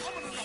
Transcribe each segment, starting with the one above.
Week.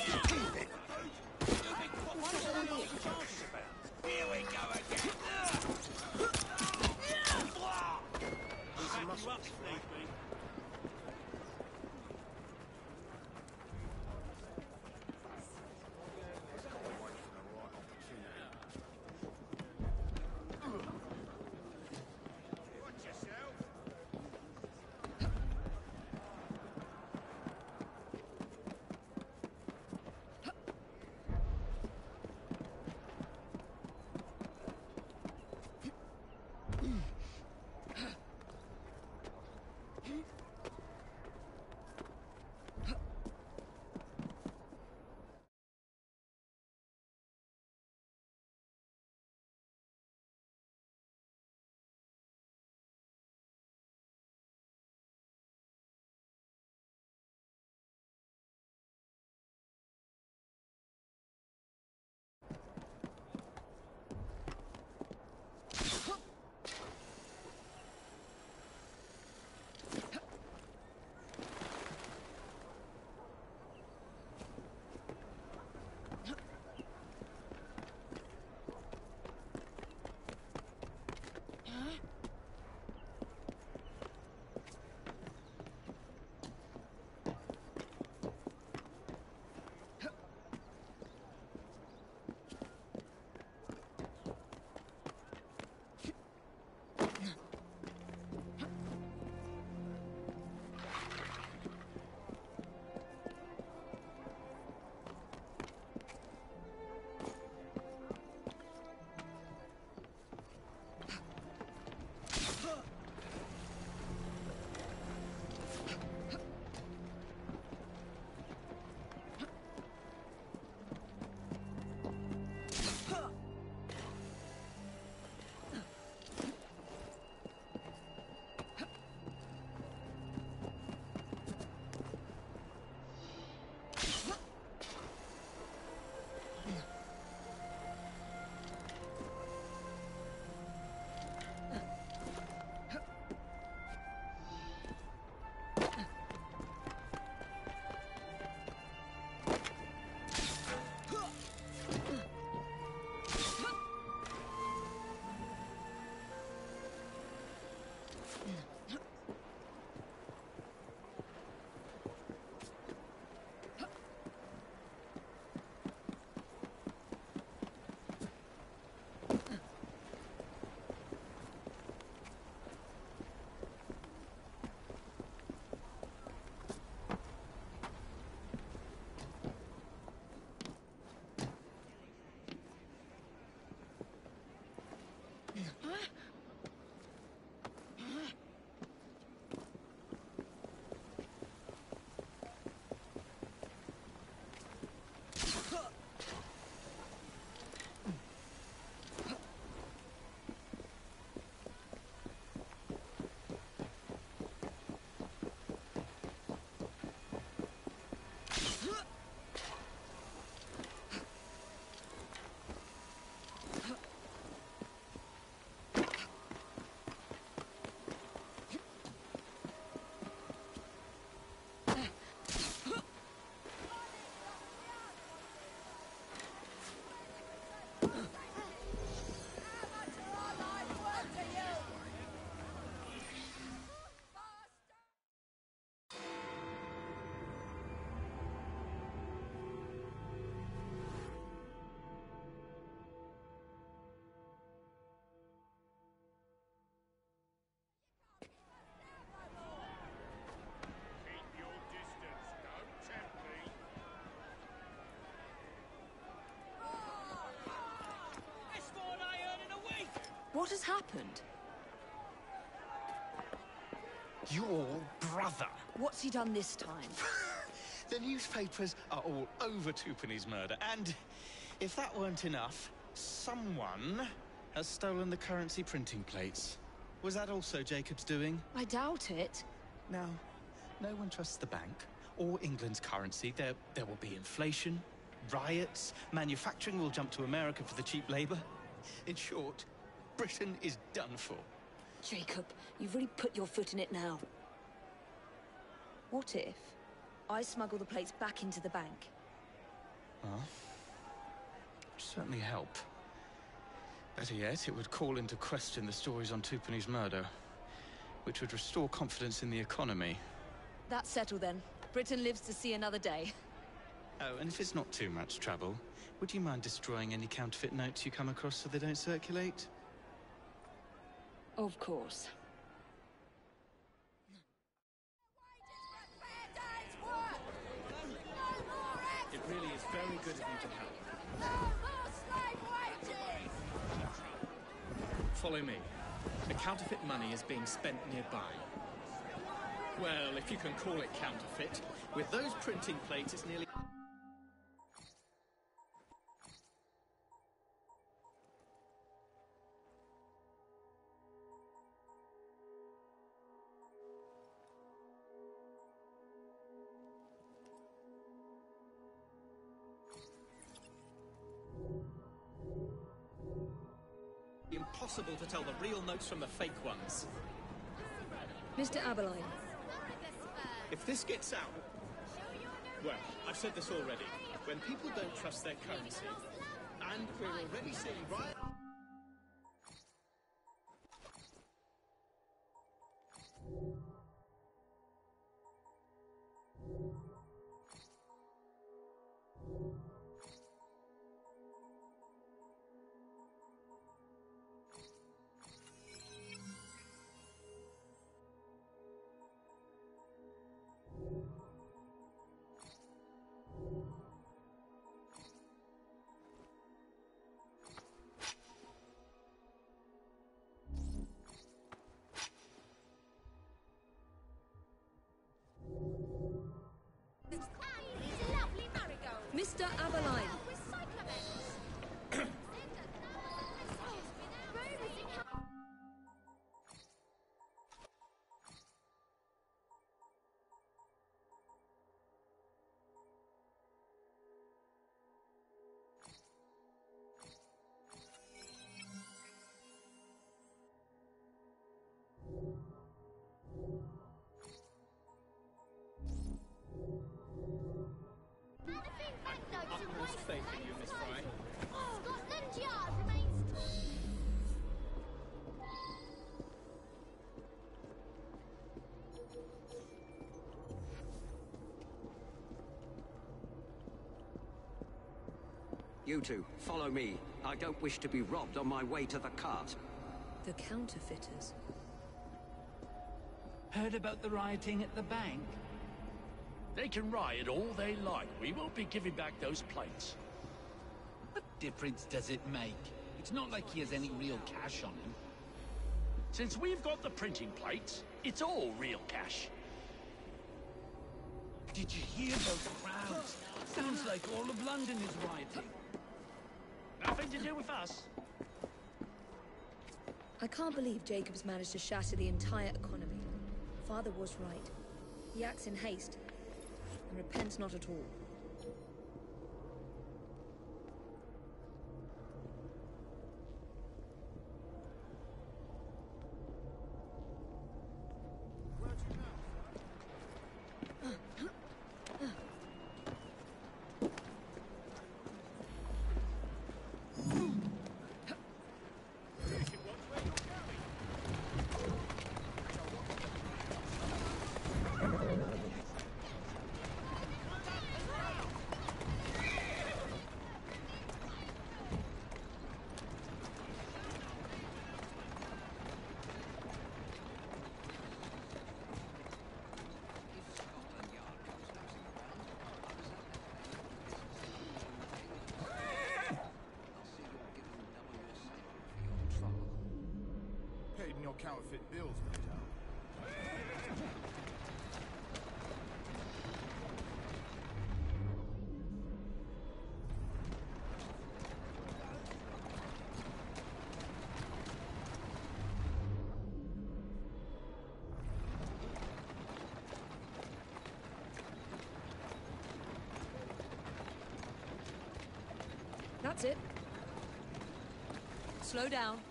What has happened? Your brother. What's he done this time? The newspapers are all over Twopenny's murder, and if that weren't enough, someone has stolen the currency printing plates. Was that also Jacob's doing? I doubt it. Now, no one trusts the bank or England's currency. There, there will be inflation, riots, manufacturing will jump to America for the cheap labor. In short, Britain is done for. Jacob, you've really put your foot in it now. What if I smuggle the plates back into the bank. Well, it would certainly help. Better yet, it would call into question the stories on Twopenny's murder, which would restore confidence in the economy. That's settled then. Britain lives to see another day. Oh, and if it's not too much trouble, would you mind destroying any counterfeit notes you come across so they don't circulate? Of course. It really is very good of you to help. Follow me. The counterfeit money is being spent nearby. Well, if you can call it counterfeit, with those printing plates, it's nearly. Impossible to tell the real notes from the fake ones. Mr. Abberline, If this gets out. Well, I've said this already. When people don't trust their currency, and we're already seeing riot. You two, follow me. I don't wish to be robbed on my way to the cart. the counterfeiters. Heard about the rioting at the bank? They can riot all they like. We won't be giving back those plates. What difference does it make? It's not like he has any real cash on him. Since we've got the printing plates, it's all real cash. Did you hear those crowds? Sounds like all of London is rioting. With us. I can't believe Jacobs managed to shatter the entire economy. Father was right. He acts in haste and repents not at all. Your counterfeit bills, no doubt. That's it. Slow down.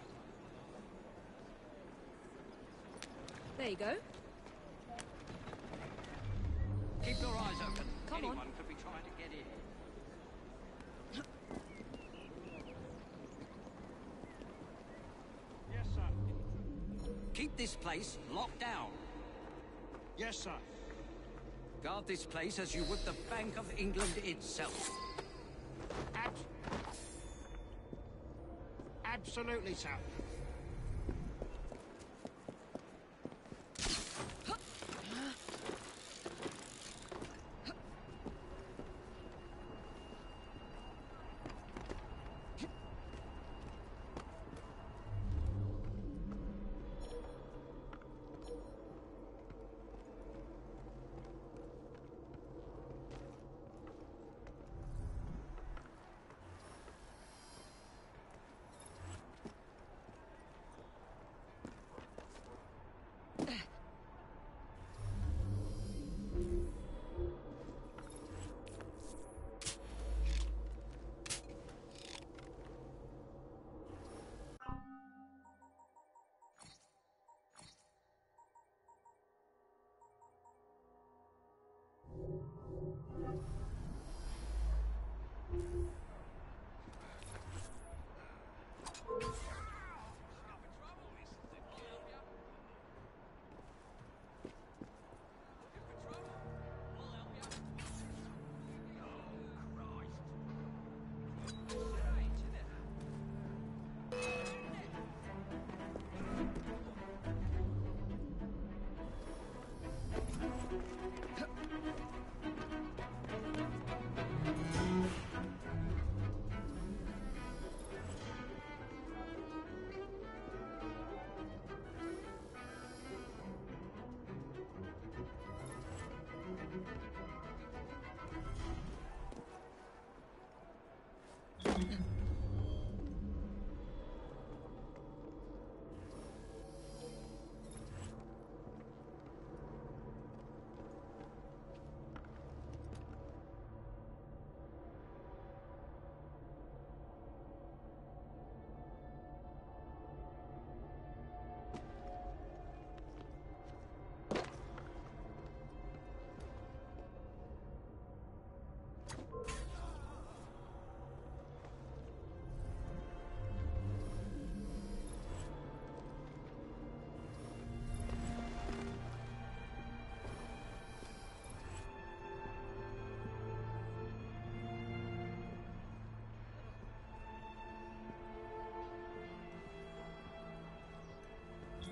Place locked down. Yes, sir. Guard this place as you would the Bank of England itself. Abs Absolutely, sir.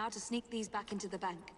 Now to sneak these back into the bank.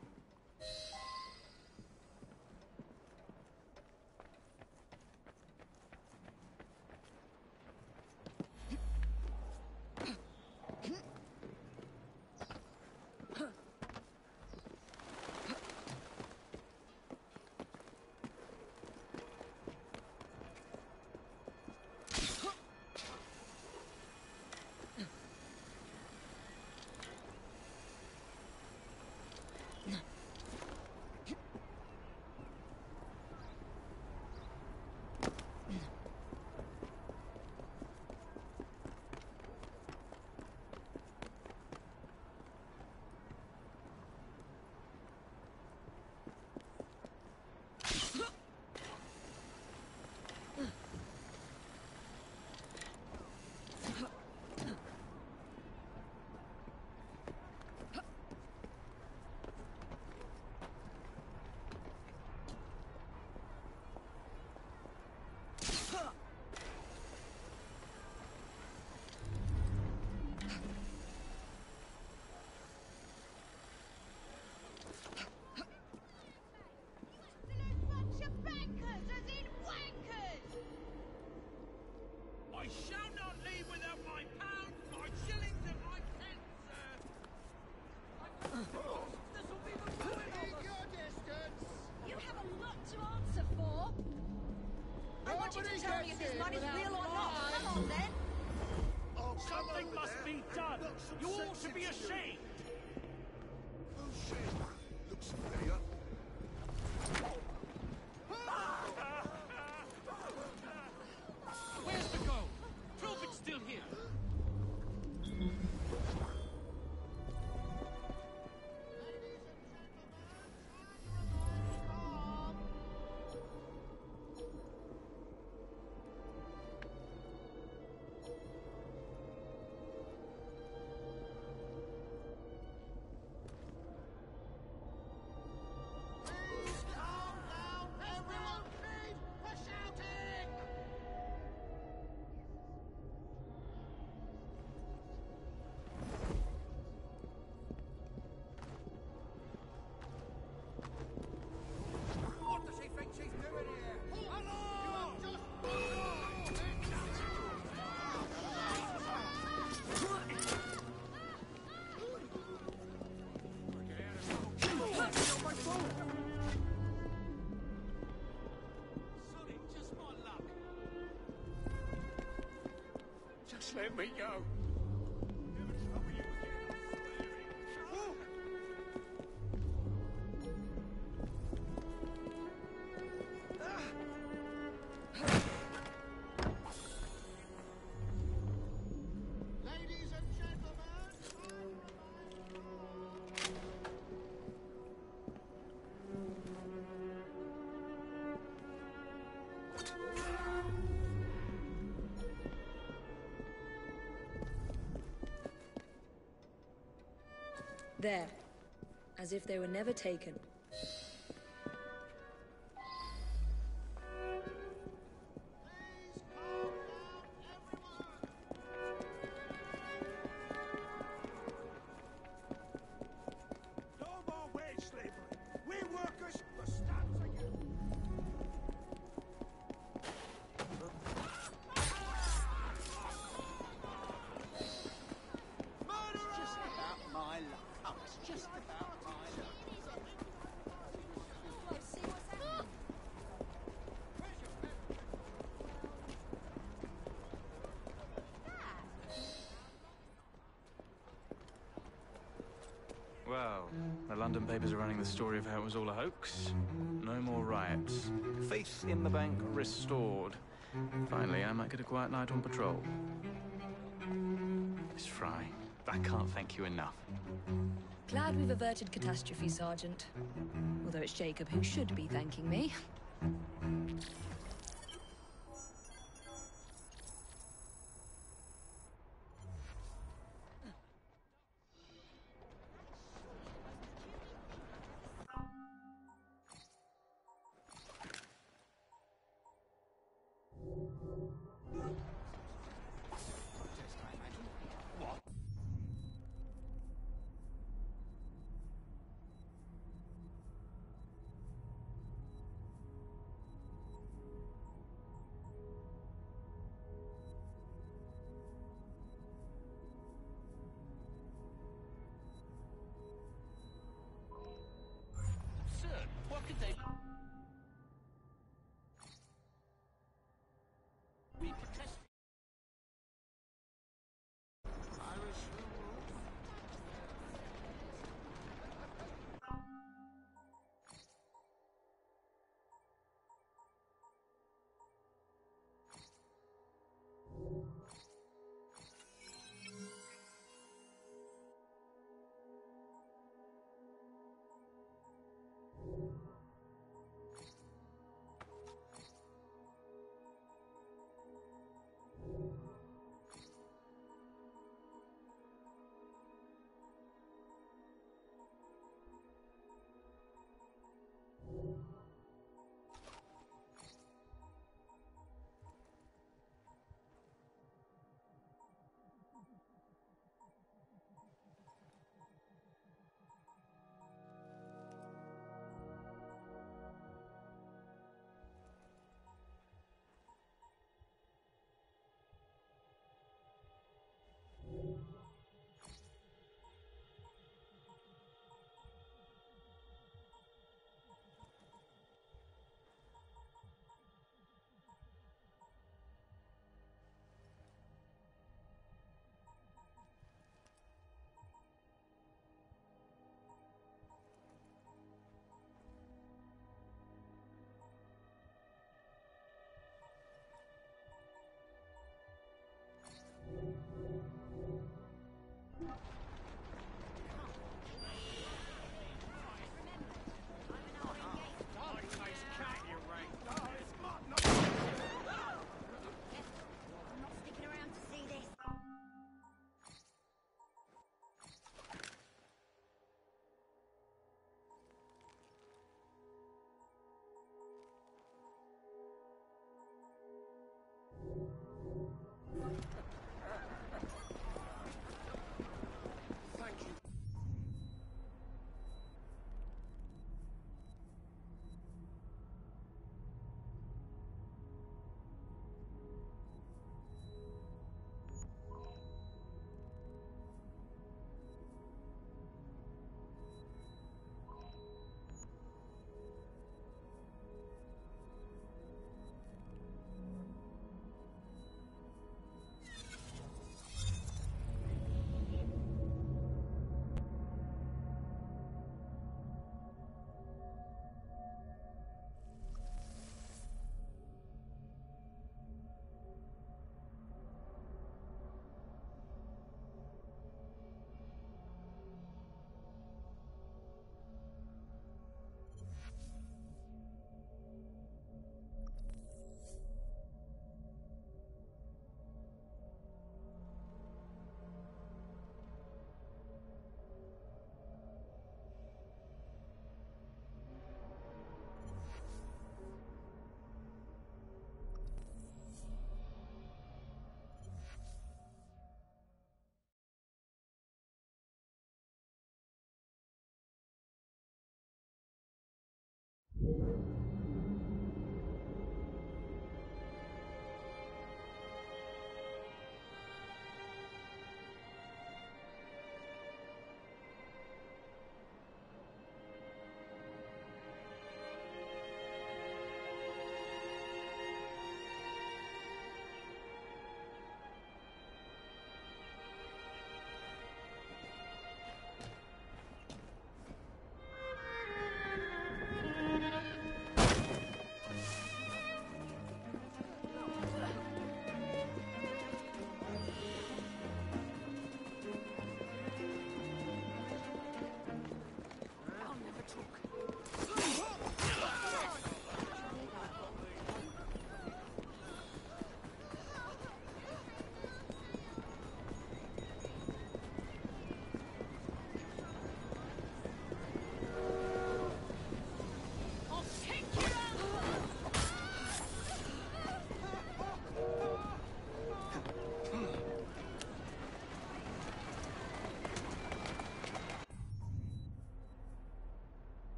Want you to tell me if this money's real or not. Come on, then. Oh, Something must be done. You ought to be ashamed. Let me go. There. As if they were never taken. Story of how it was all a hoax. No more riots. Faith in the bank restored. Finally, I might get a quiet night on patrol. Miss Frye, I can't thank you enough. Glad we've averted catastrophe, Sergeant. Although it's Jacob who should be thanking me.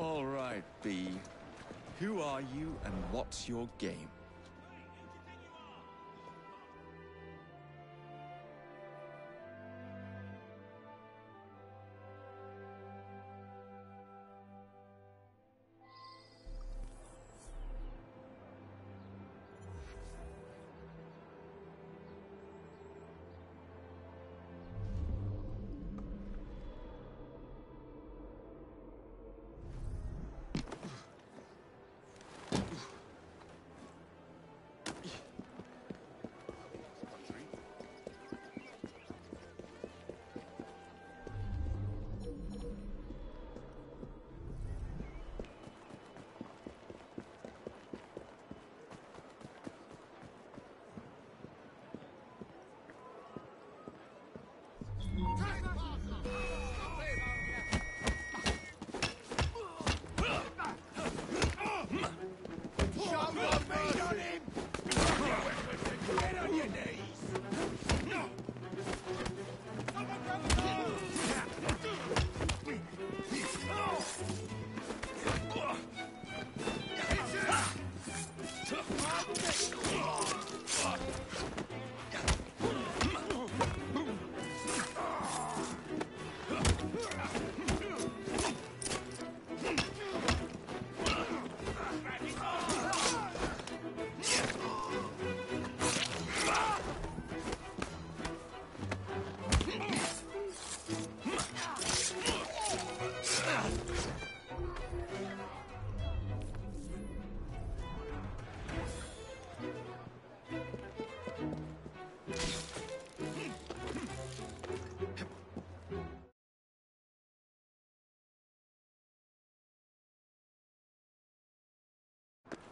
All right, B. Who are you and what's your game?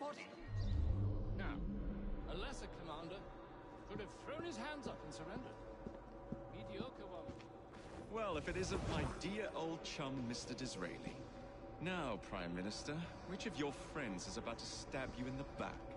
Now, a lesser commander could have thrown his hands up and surrendered. Mediocre one. Well, if it isn't my dear old chum, Mr. Disraeli. Now, Prime Minister, which of your friends is about to stab you in the back?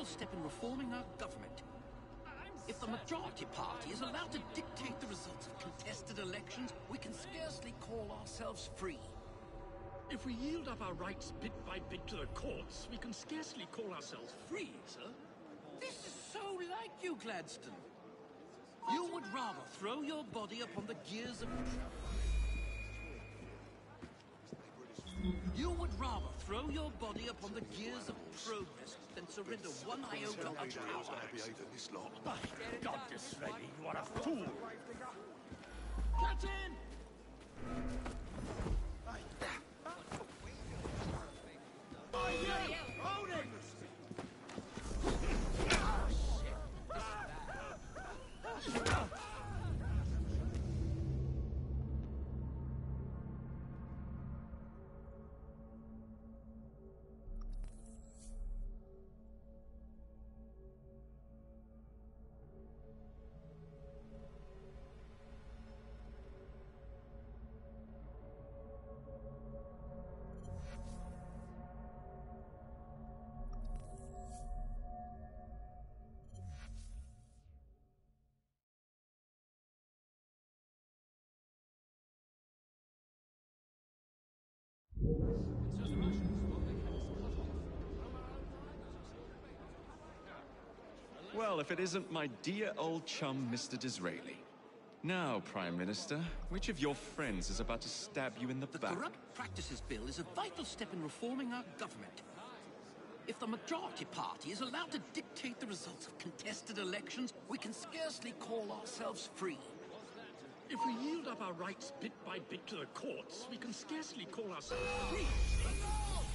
Vital step in reforming our government. If the majority party is allowed to dictate the results of contested elections, we can scarcely call ourselves free. If we yield up our rights bit by bit to the courts, we can scarcely call ourselves free, sir. This is so like you, Gladstone. You would rather throw your body upon the gears of... You would rather throw your body upon the gears of progress than surrender one iota of power. By God, Disraeli, you are a fool! Catch in! Hold him! Well, if it isn't my dear old chum, Mr. Disraeli. Now, Prime Minister, which of your friends is about to stab you in the, The back? Corrupt Practices Bill is a vital step in reforming our government. If the majority party is allowed to dictate the results of contested elections, we can scarcely call ourselves free. If we yield up our rights bit by bit to the courts, we can scarcely call ourselves free.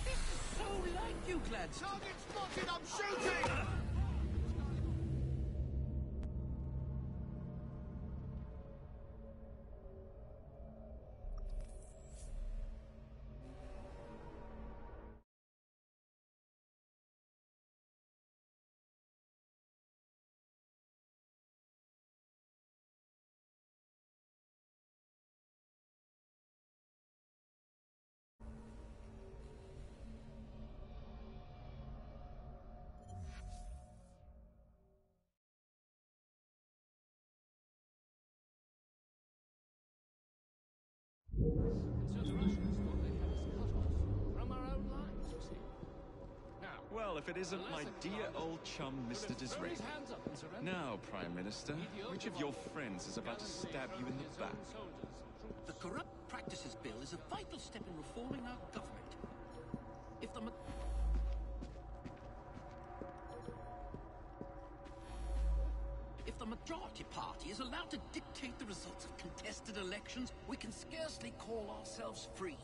This is so like you, Gladstone. Target spotted, I'm shooting! So Russians, well, they had us cut off from our own lines, you see. Now, Well, if it isn't my dear old chum, Mr. Disraeli. his hands up and surrender. Now, Prime Minister, which of your friends is about to stab you in the back? The Corrupt Practices Bill is a vital step in reforming our government. If the If the majority party is allowed to dictate the results of contested elections, we can scarcely call ourselves free.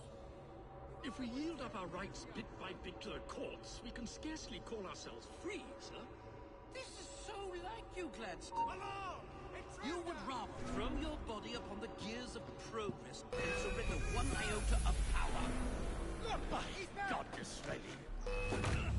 If we yield up our rights bit by bit to the courts, we can scarcely call ourselves free, sir. This is so like you, Gladstone. You would rather throw your body upon the gears of progress than surrender one iota of power. Look, by God, Disraeli.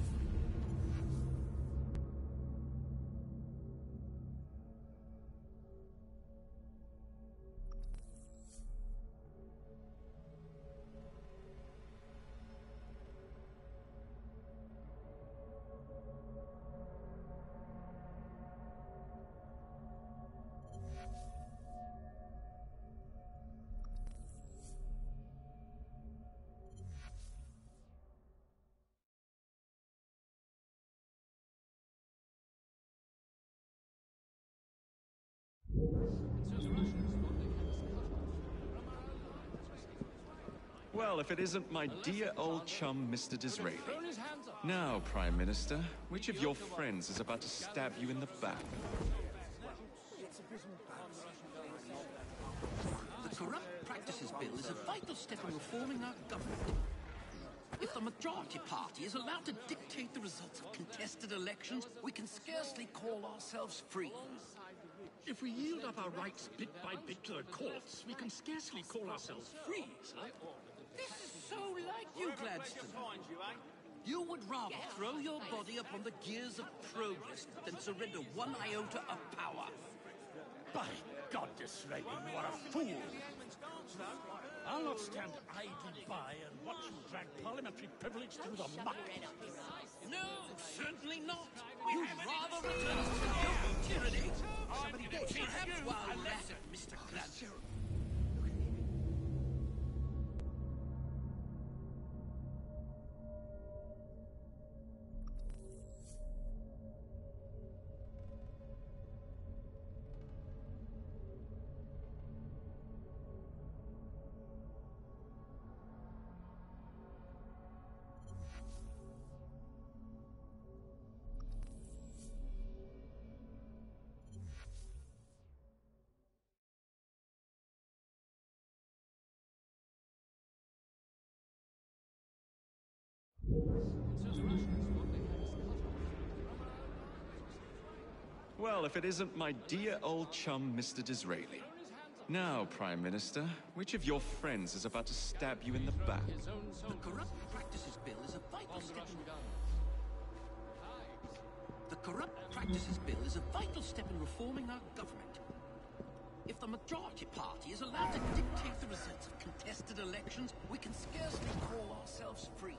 Well, if it isn't my dear old chum, Mr. Disraeli. Thrown his hands up. Now, Prime Minister, which of your friends is about to stab you in the back? The Corrupt Practices Bill is a vital step in reforming our government. If the majority party is allowed to dictate the results of contested elections, we can scarcely call ourselves free. If we yield up our rights bit by bit to the courts, we can scarcely call ourselves free, sir. This is so like you, Gladstone. You would rather throw your body upon the gears of progress than surrender one iota of power. By God, Disraeli, you are a fool. I'll not stand idly by and watch you drag parliamentary privilege through the muck. No, certainly not. You'd rather return us to yoke tyranny. Perhaps while at it, Mr. Gladstone. Well, if it isn't my dear old chum, Mr. Disraeli. Now, Prime Minister, which of your friends is about to stab you in the back? The Corrupt Practices Bill is a vital step Russian in... guns. The Corrupt Practices Bill is a vital step in reforming our government. If the majority party is allowed to dictate the results of contested elections, we can scarcely call ourselves free.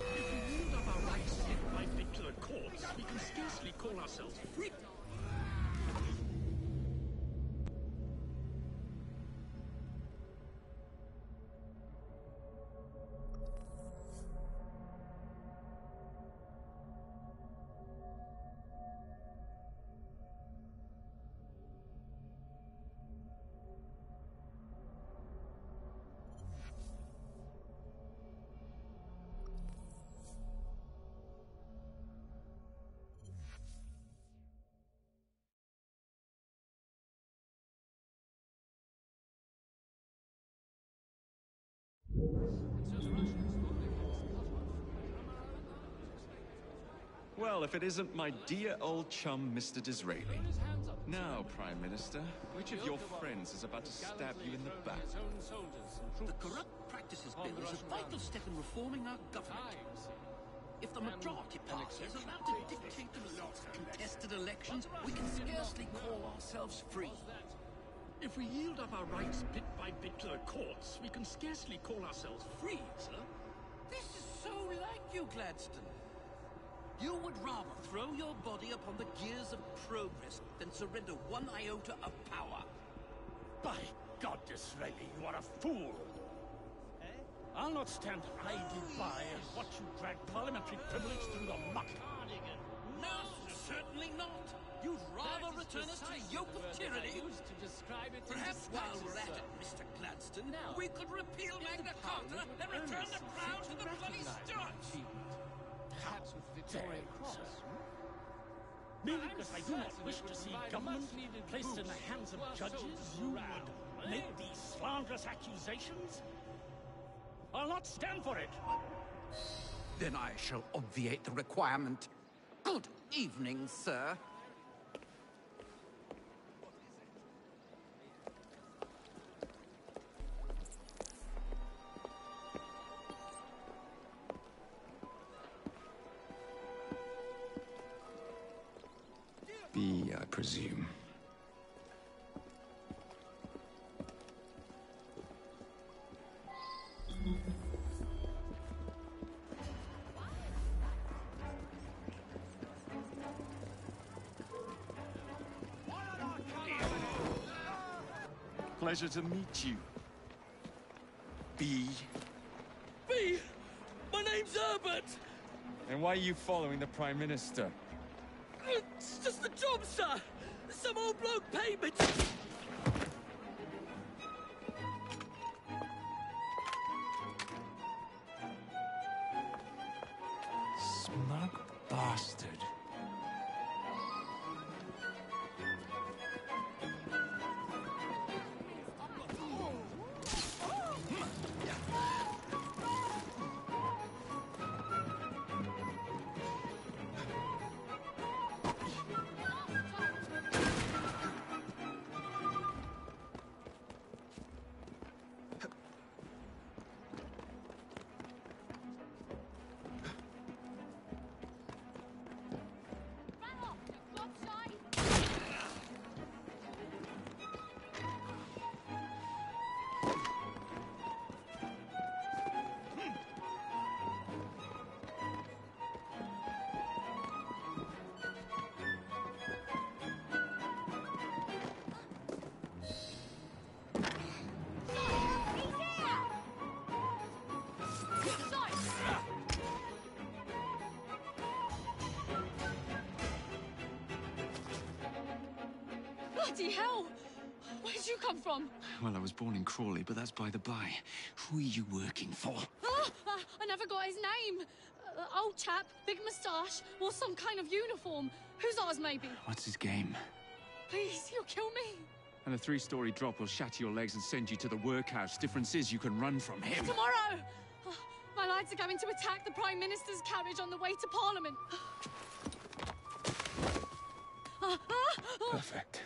If we yield up our rights bit by bit to the courts, we can scarcely call ourselves free. Well, if it isn't my dear old chum, Mr. Disraeli. Now, Prime Minister, which of your friends is about to stab you in the back? The Corrupt Practices Bill is a vital step in reforming our government. If the majority party is allowed to dictate the results of contested elections, we can scarcely call ourselves free. If we yield up our rights bit by bit to the courts, we can scarcely call ourselves free, sir. This is so like you, Gladstone. You would rather throw your body upon the gears of progress than surrender one iota of power. By God, Disraeli, you are a fool! Eh? I'll not stand idly by and watch you drag parliamentary privilege through the muck. Cardigan. No, certainly not. You'd rather return us to the yoke of tyranny. Perhaps while we're at it, Mr. Gladstone, we could repeal Magna Carta and return the crown to the bloody Stuarts. Perhaps with Victoria Cross. Merely because I do not wish to see government placed in the hands of judges, you would make these slanderous accusations? I'll not stand for it. Then I shall obviate the requirement. Good evening, sir. B, I presume. Pleasure to meet you. B. B! My name's Herbert! And why are you following the Prime Minister? Just a job, sir! Some old bloke paid me. Bloody hell! Where'd you come from? Well, I was born in Crawley, but that's by the by. Who are you working for? Ah, I never got his name. Uh, old chap, big moustache, wore some kind of uniform. Who's ours, maybe? What's his game? Please, you'll kill me. And a three-story drop will shatter your legs and send you to the workhouse. Difference is you can run from him. Tomorrow! Ah, my lads are going to attack the Prime Minister's carriage on the way to Parliament. Perfect.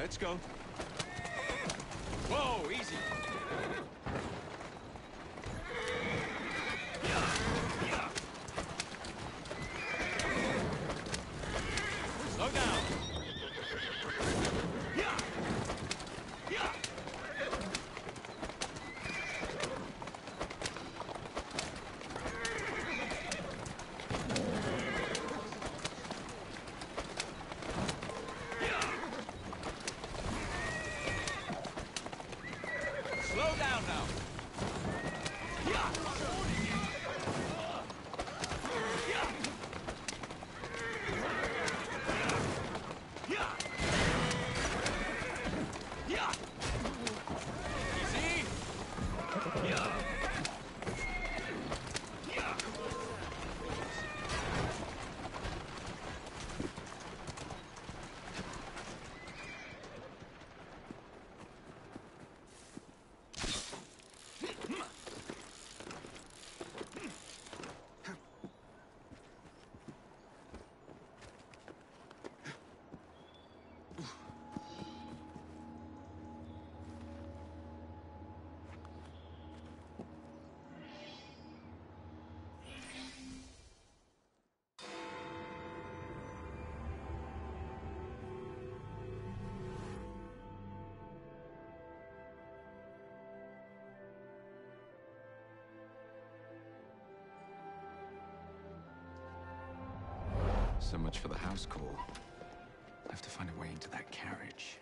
Let's go. Whoa, easy. So much for the house call. I have to find a way into that carriage.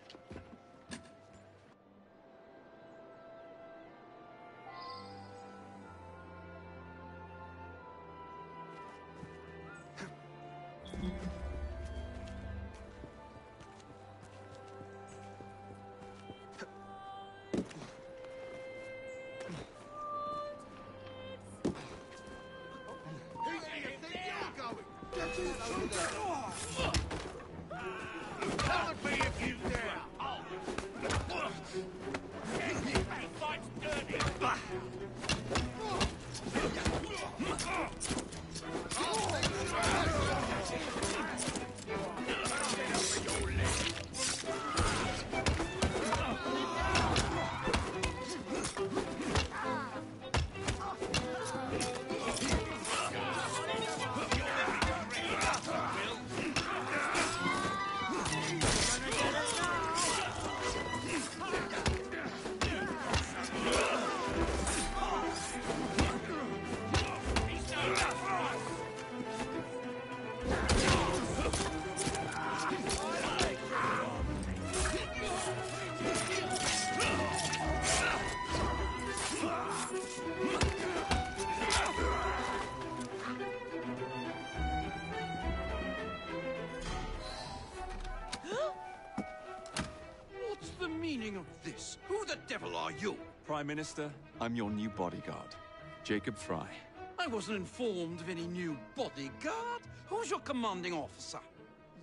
Minister, I'm your new bodyguard, Jacob Frye. I wasn't informed of any new bodyguard. Who's your commanding officer?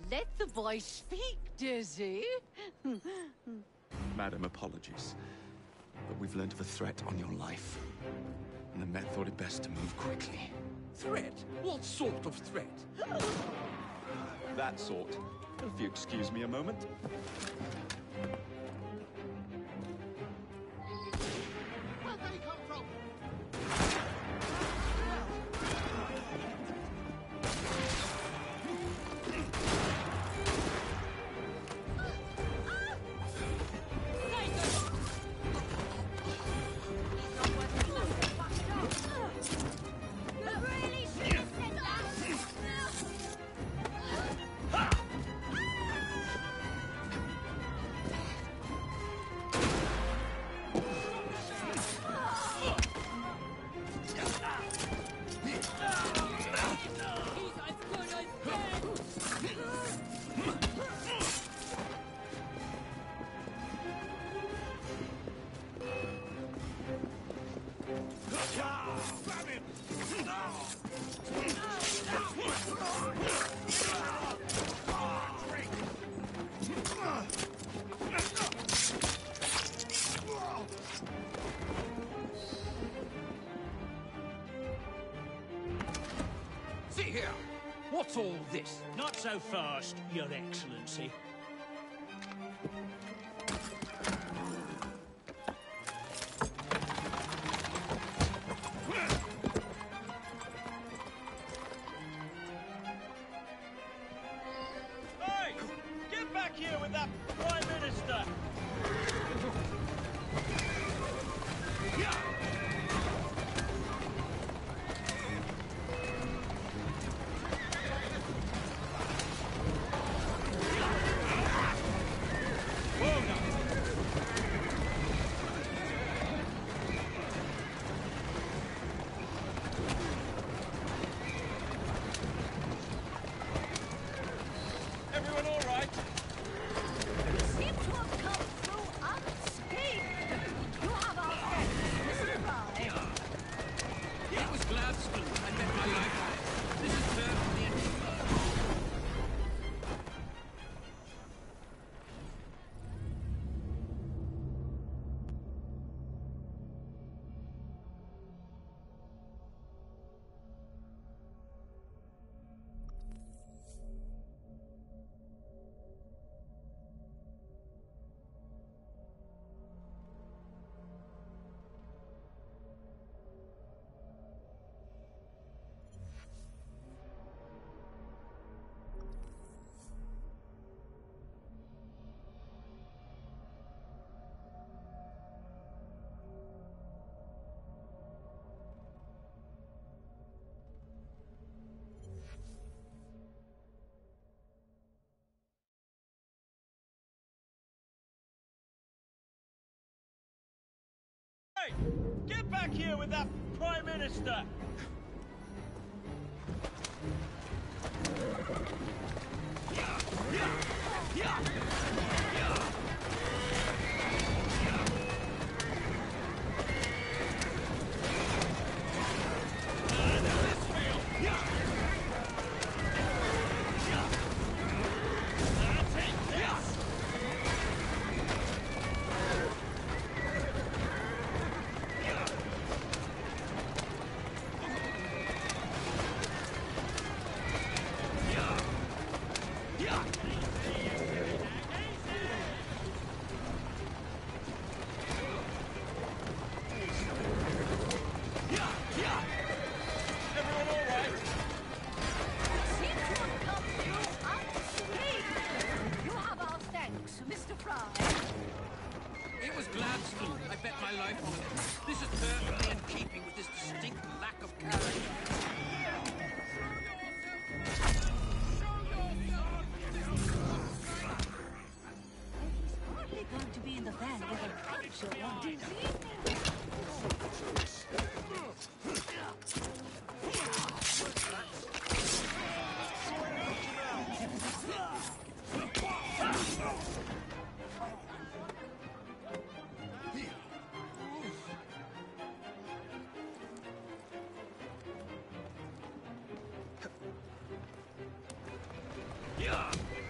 Let the boy speak, Dizzy. Madam, apologies. But we've learned of a threat on your life. And the Met thought it best to move quickly. Threat? What sort of threat? That sort. If you excuse me a moment. So fast, Your Excellency. Here with that Prime Minister! Everyone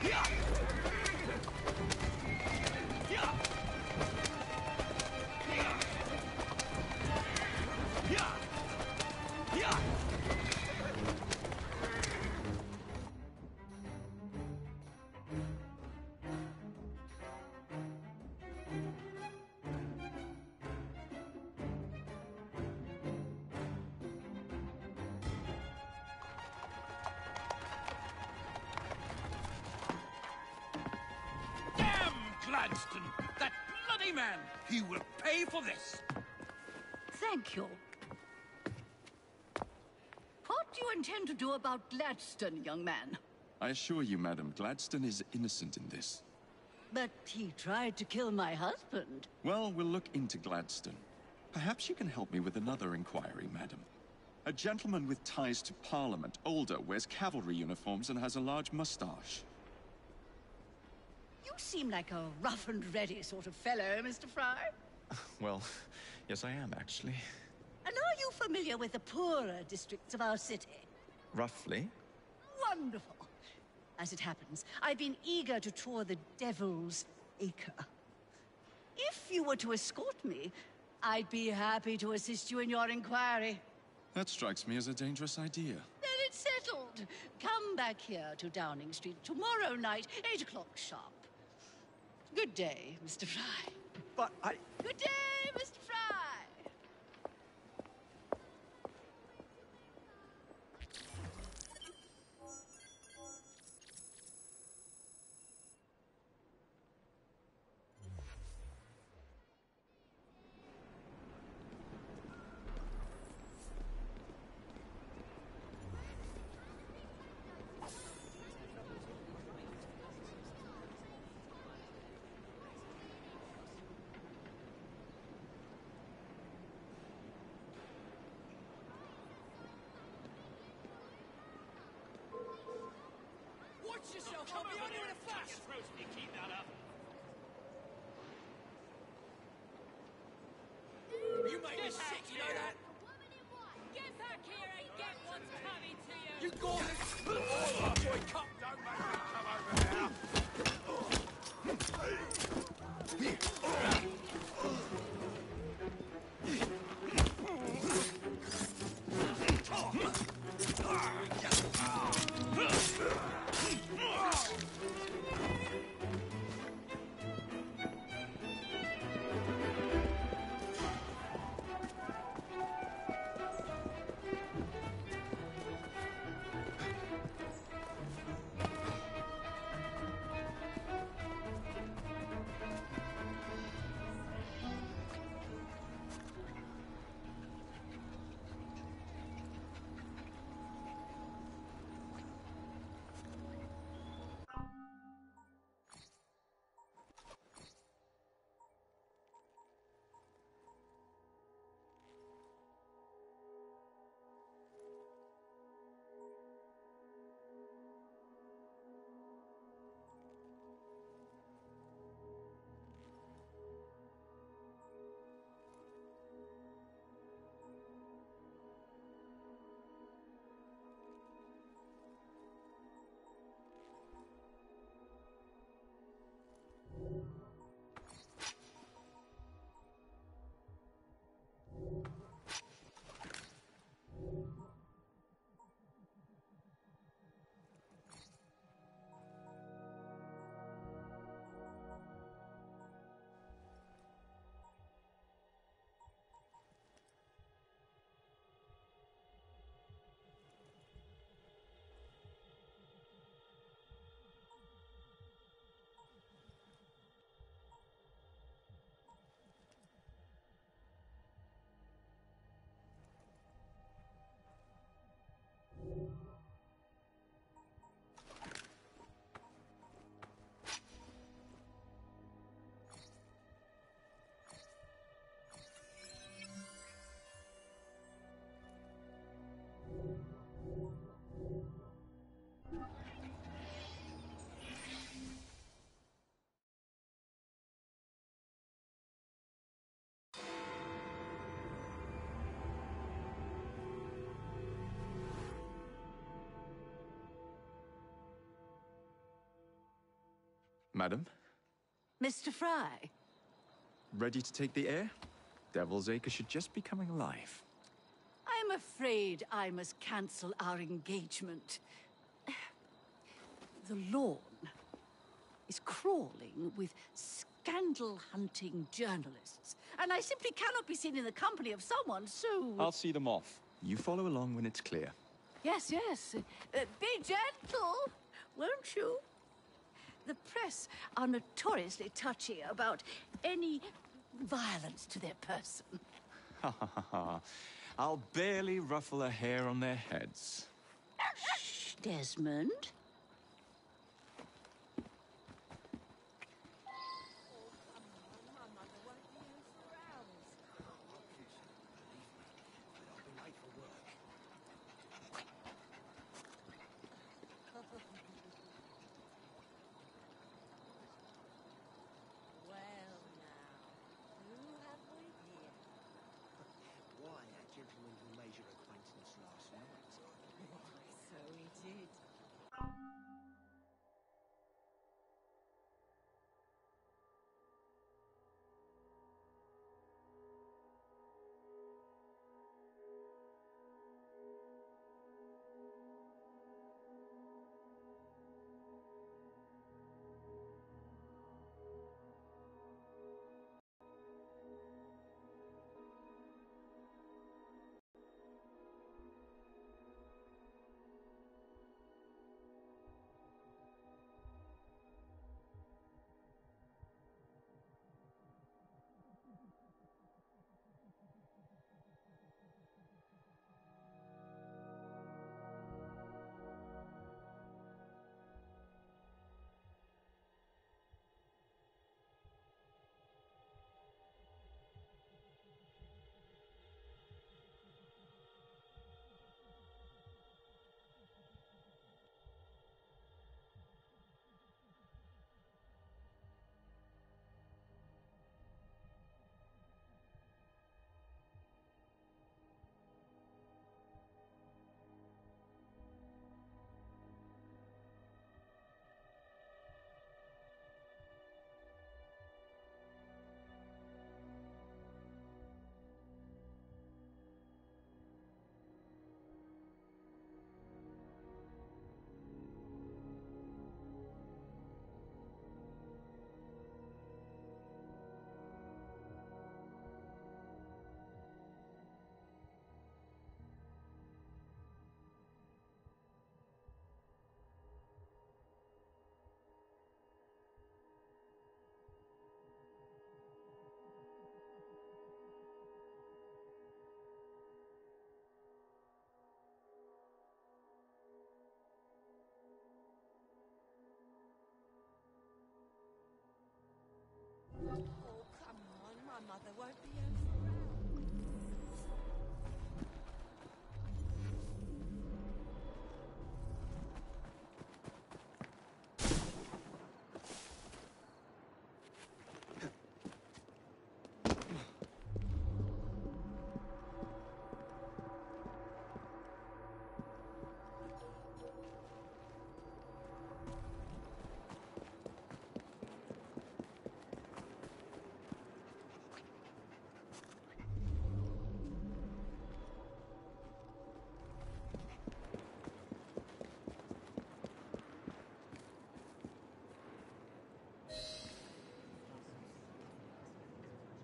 Damn He will pay for this! Thank you. What do you intend to do about Gladstone, young man? I assure you, madam, Gladstone is innocent in this. But he tried to kill my husband. Well, we'll look into Gladstone. Perhaps you can help me with another inquiry, madam. A gentleman with ties to Parliament, older, wears cavalry uniforms and has a large mustache. You seem like a rough and ready sort of fellow, Mr. Frye. Well, yes, I am, actually. And are you familiar with the poorer districts of our city? Roughly. Wonderful. As it happens, I've been eager to tour the Devil's Acre. If you were to escort me, I'd be happy to assist you in your inquiry. That strikes me as a dangerous idea. Then it's settled. Come back here to Downing Street tomorrow night, 8 o'clock sharp. Good day, Mr. Frye. But I... Good day, Mr. I'll be on you in a flash! Keep that up. You make me sick, you know that? Get back here and get what's coming to you! You got Madam, Mr. Frye, ready to take the air? Devil's Acre should just be coming alive. I'm afraid I must cancel our engagement. The lawn is crawling with scandal-hunting journalists, and I simply cannot be seen in the company of someone so... I'll see them off. You follow along when it's clear. Yes, yes. Uh, be gentle, won't you? The press are notoriously touchy about any violence to their person. Ha ha ha ha. I'll barely ruffle a hair on their heads. Shh, Desmond.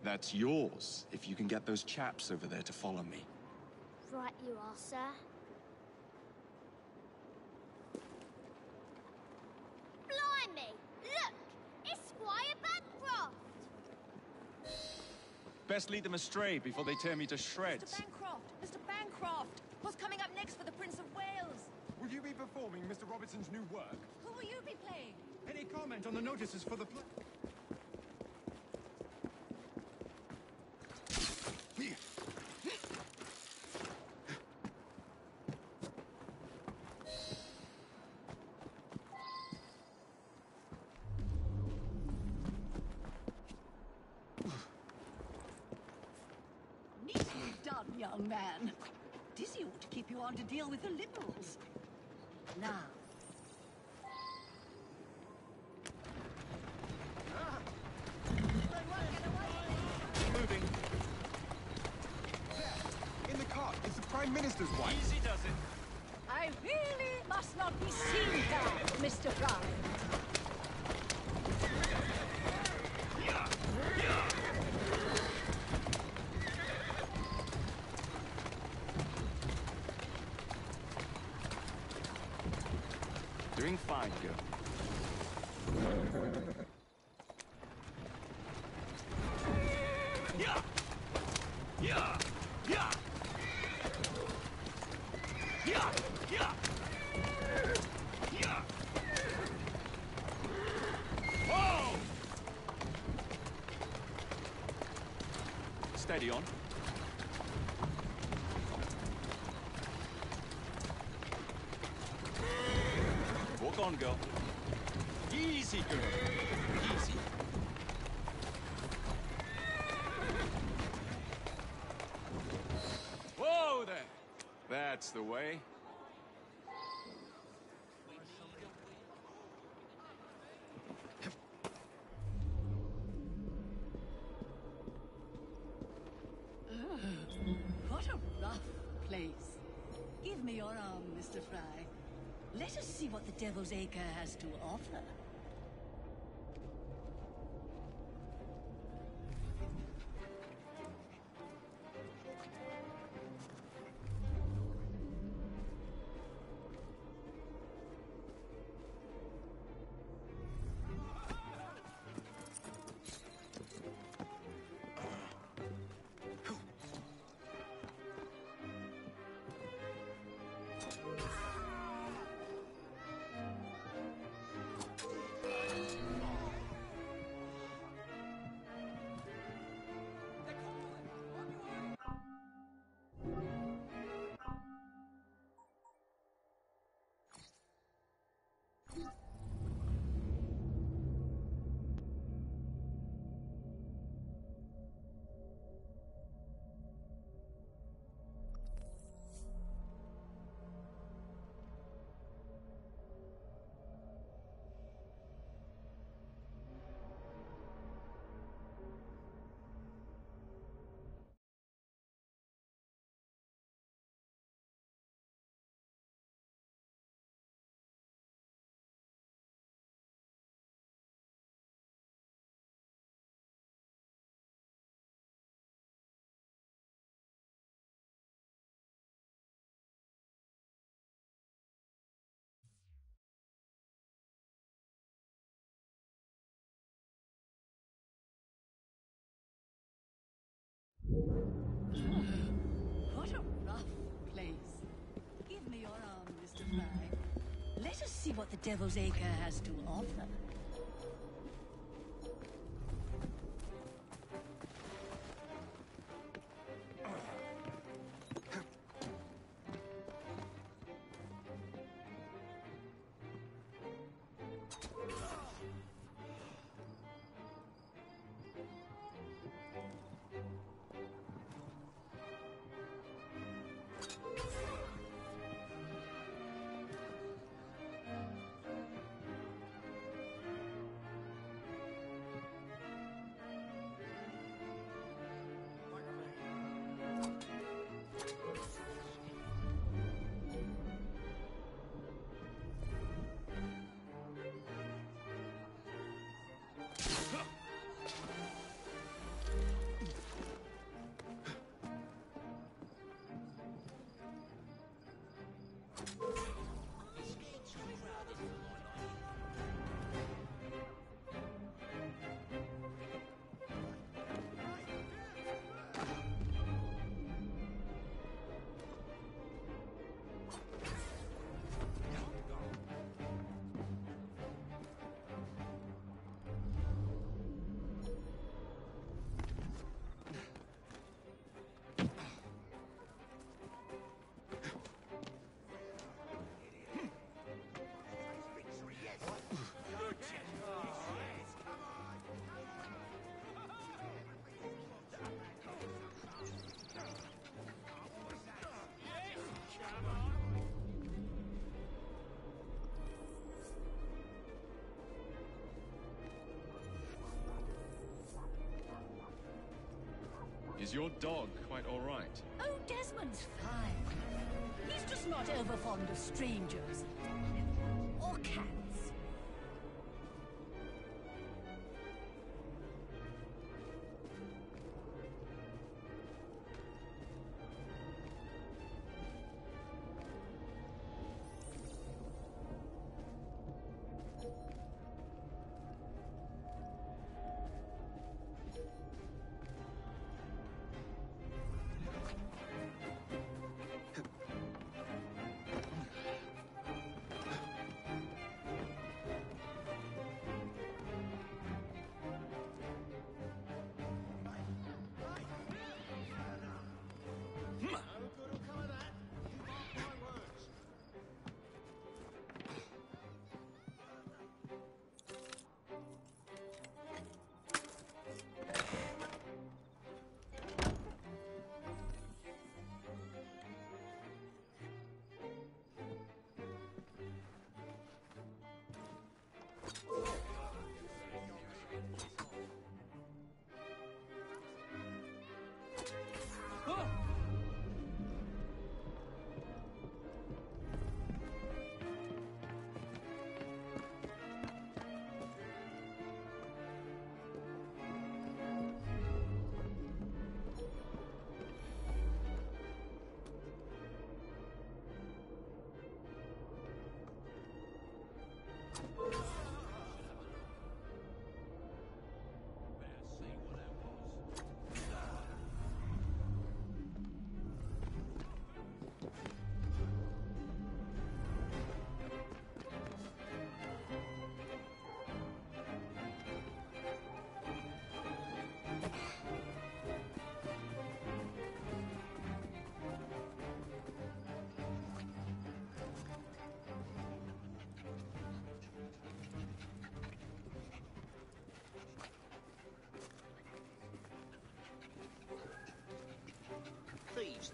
That's yours, if you can get those chaps over there to follow me. Right you are, sir. Blimey! Look! It's Squire Bancroft! Best lead them astray before they tear me to shreds. Mr. Bancroft! Mr. Bancroft! What's coming up next for the Prince of Wales? Will you be performing Mr. Robertson's new work? Who will you be playing? Any comment on the notices for the young man. Dizzy ought to keep you on to deal with the liberals. Now, Doing fine, girl. Yeah! Yeah! Yeah! Yeah! Yeah! Yeah! Whoa! Steady on. Walk on, girl. Easy, girl. Easy. Whoa there. What a rough place. Give me your arm, Mr. Frye. Let us see what the Devil's Acre has to offer. What a rough place. Give me your arm, Mr. Frye. Let us see what the Devil's Acre has to offer. Your dog quite all right? Oh, Desmond's fine. He's just not over fond of strangers.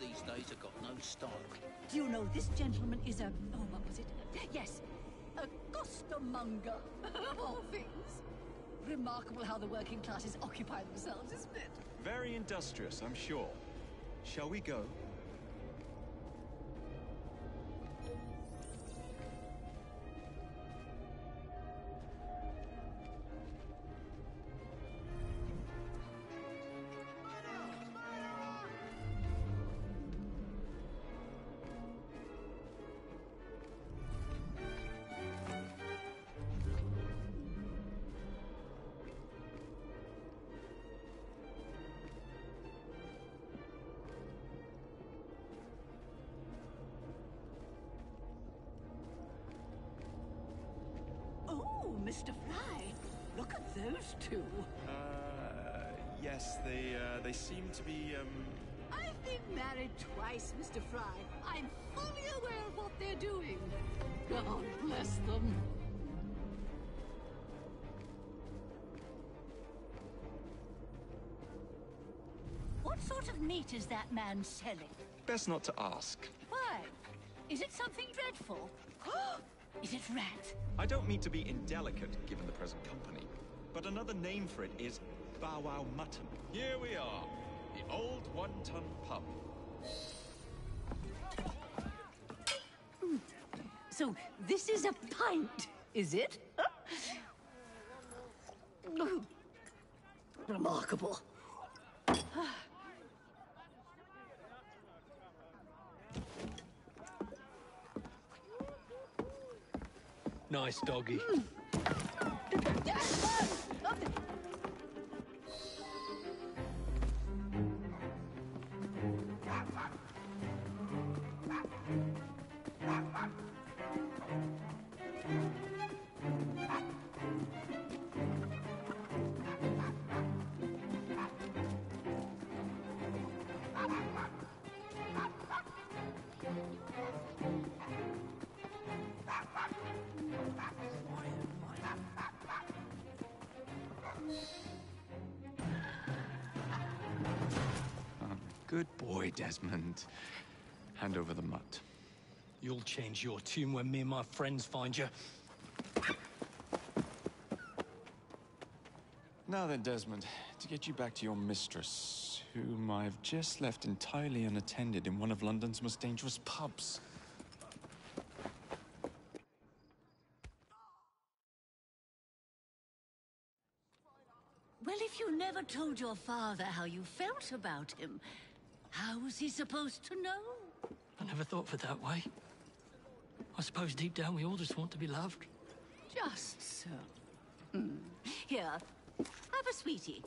These days have got no style. Do you know this gentleman is a... Oh, what was it? Yes, a costermonger, of all things. Remarkable how the working classes occupy themselves, isn't it? Very industrious, I'm sure. Shall we go? Those two. Uh, yes, they, uh, they seem to be, um... I've been married twice, Mr. Frye. I'm fully aware of what they're doing. God bless them. What sort of meat is that man selling? Best not to ask. Why? Is it something dreadful? is it rat? I don't mean to be indelicate, given the present company, but another name for it is Bow Wow Mutton. Here we are, the old One Tun pub. So this is a pint, is it? Remarkable. Nice doggy. Good Hand over the mutt. You'll change your tune when me and my friends find you. Now then, Desmond, to get you back to your mistress, whom I've just left entirely unattended in one of London's most dangerous pubs. Well, if you never told your father how you felt about him, how was he supposed to know? I never thought of it that way. I suppose deep down we all just want to be loved. Just so. Hmm. Here, have a sweetie.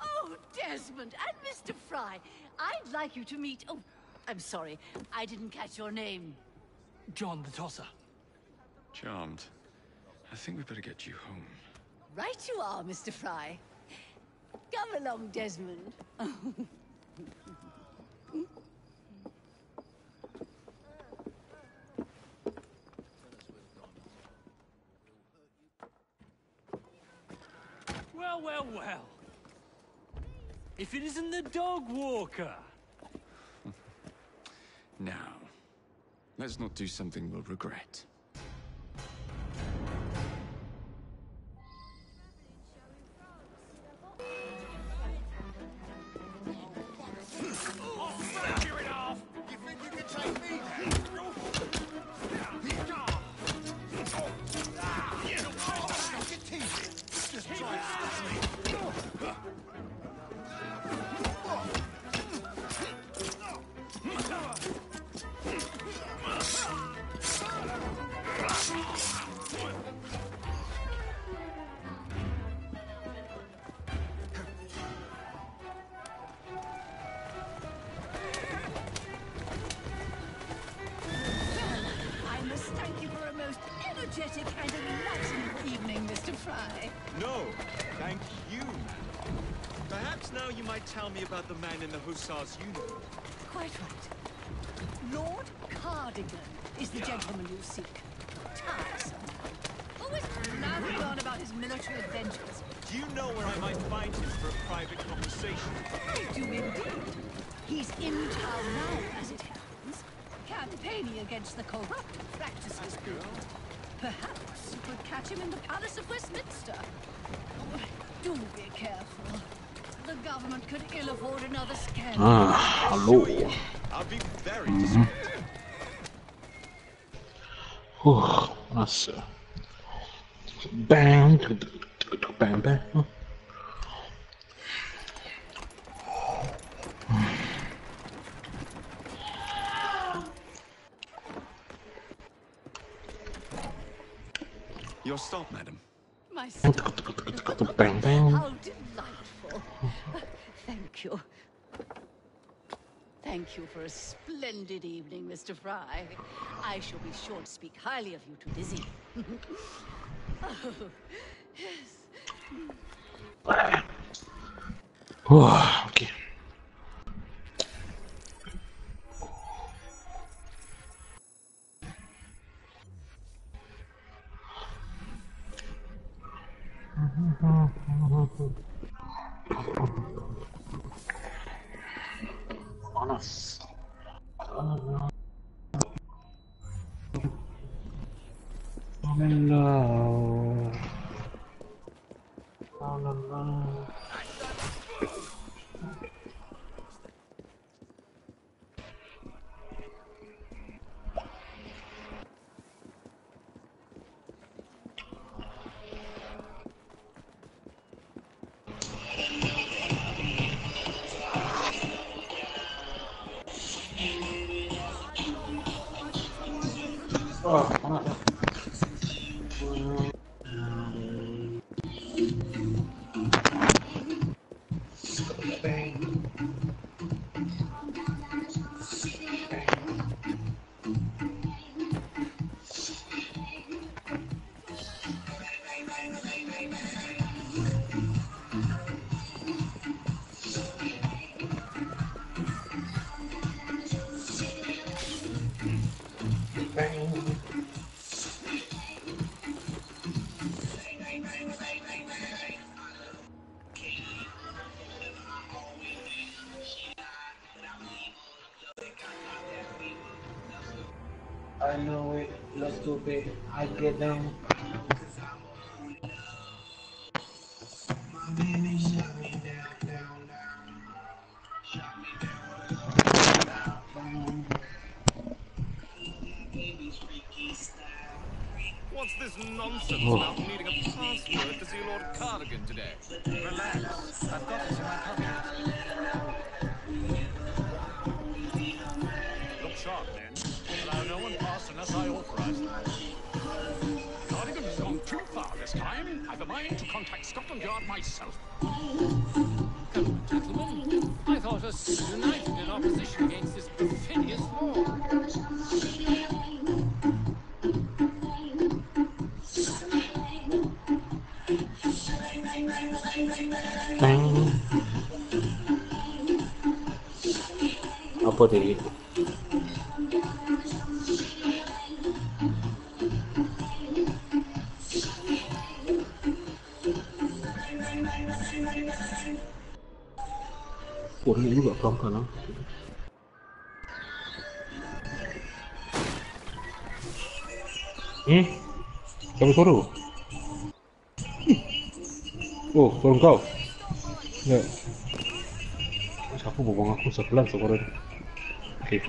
Oh, Desmond and Mr. Frye, I'd like you to meet... Oh, I'm sorry, I didn't catch your name. John the Tosser. Charmed. I think we better get you home. Right you are, Mr. Frye. Come along, Desmond. Well. If it isn't the dog walker. Now, let's not do something we'll regret. Hussar's uniform. Quite right. Lord Cardigan is the gentleman you seek. Tiresome. Always blathering on about his military adventures. Do you know where I might find him for a private conversation? I do indeed. He's in town now, as it happens, campaigning against the corrupt practices bill. Perhaps you could catch him in the Palace of Westminster. Oh, do be careful. Ah, hallå. I'll be very discreet. Uh, alltså. Bang. Bang, bang. Your stop, madam. My son. Bang, bang. How delightful. Thank you. Thank you for a splendid evening, Mr. Frye. I shall be sure to speak highly of you to Dizzy. oh, yes. Oh, okay. Honest. get down. Suara? Oh, suara kau? Ya. Siapa berbuang aku sebelah suara dia? Okay.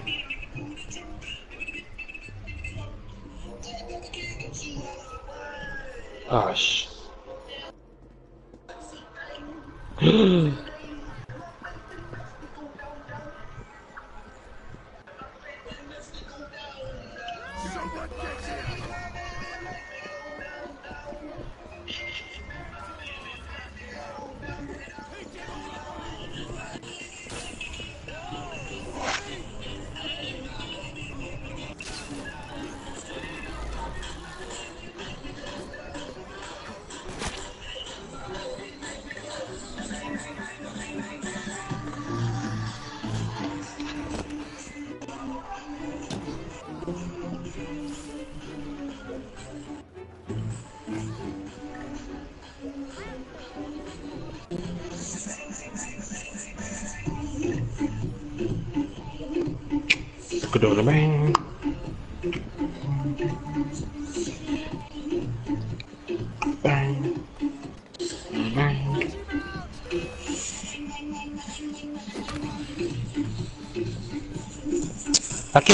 Ash.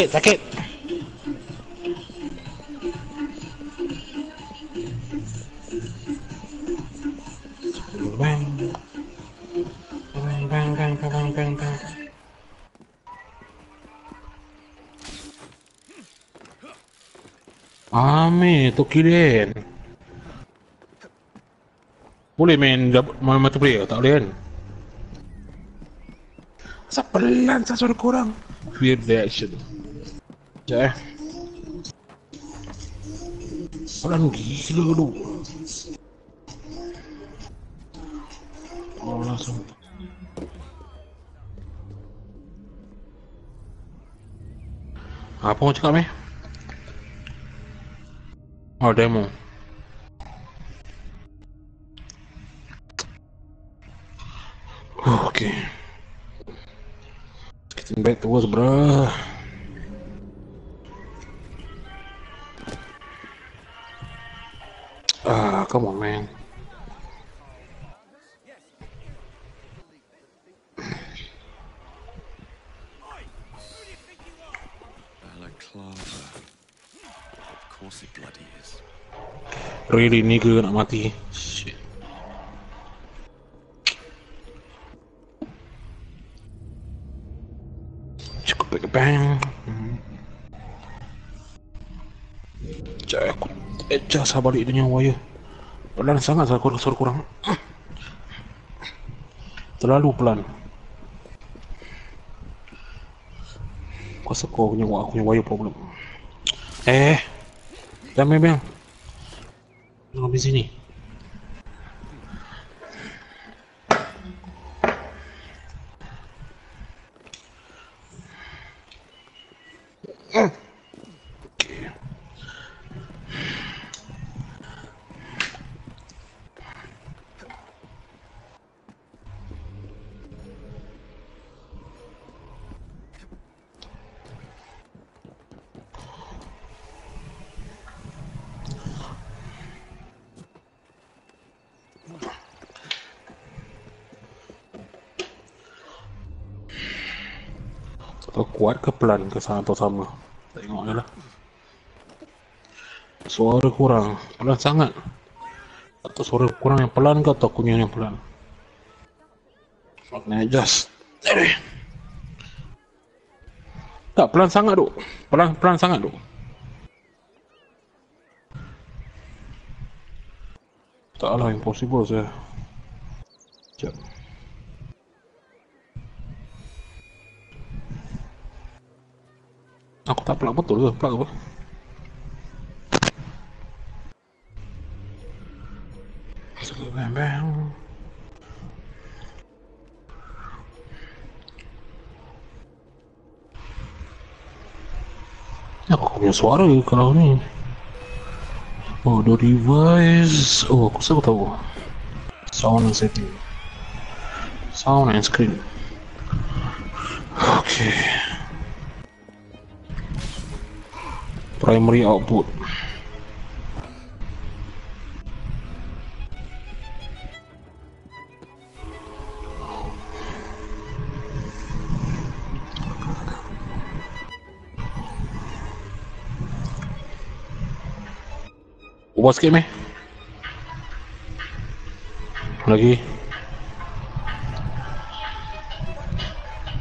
Sakit, sakit. Bang. Bang, bang, bang, bang, bang, bang. Ame, tu kirain. Boleh main main multiplayer tak boleh kan? Asal pelan sah suara korang. Weird reaction. Sekejap eh. Pelan gila tu. Oh langsung. Apa kau cakap meh? Oh demo. Okay. Getting back to us, bro. Come on, man. Balaclava. Of course it bloody is. Really nigga nak mati. Shit. Cukup bang. Sekejap aku adjust lah balik dia punya wire. Pelan sangat saya kurang suara kurang. Terlalu pelan. Aku rasa kau punya aku punya wire problem. Eh. Jangan main bang. Jangan sini. Atau kuat ke pelan ke sana atau sama Tengok je lah Suara kurang. Pelan sangat. Atau suara kurang yang pelan ke atau kunyah yang pelan? Maknanya adjust. Tak, pelan sangat duk. Pelan, pelan sangat duk. Taklah, impossible saya. Aku tak plug betul ke? Plug apa? Bang. Aku punya suara ke kalau ni? Oh, the device. Oh, aku aku tahu. Sound and setting. Sound and screen. Primary output. Ubah sikit meh. Lagi.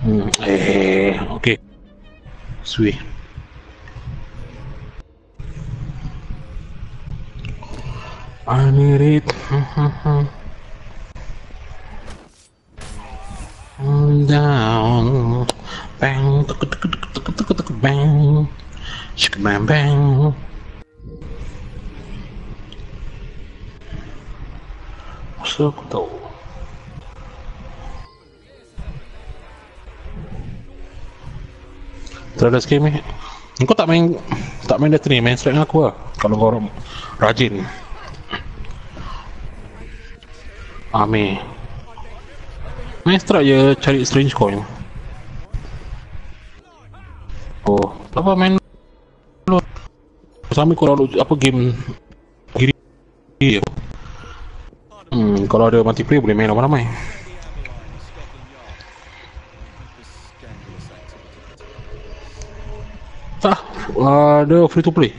Hmm, Eh, okay Sweet I need it Down. Bang. Bang. Bang bang. Masa aku tahu. Terhadap game ni Kau tak main Tak main Destiny Main strike dengan aku lah. Kalau kau Rajin Ame Main strike je Cari strange coin Oh Apa main Sambil kau download Apa game Giri Hmm, kalau ada multiplayer boleh main ramai-ramai. Tak, ada free to play.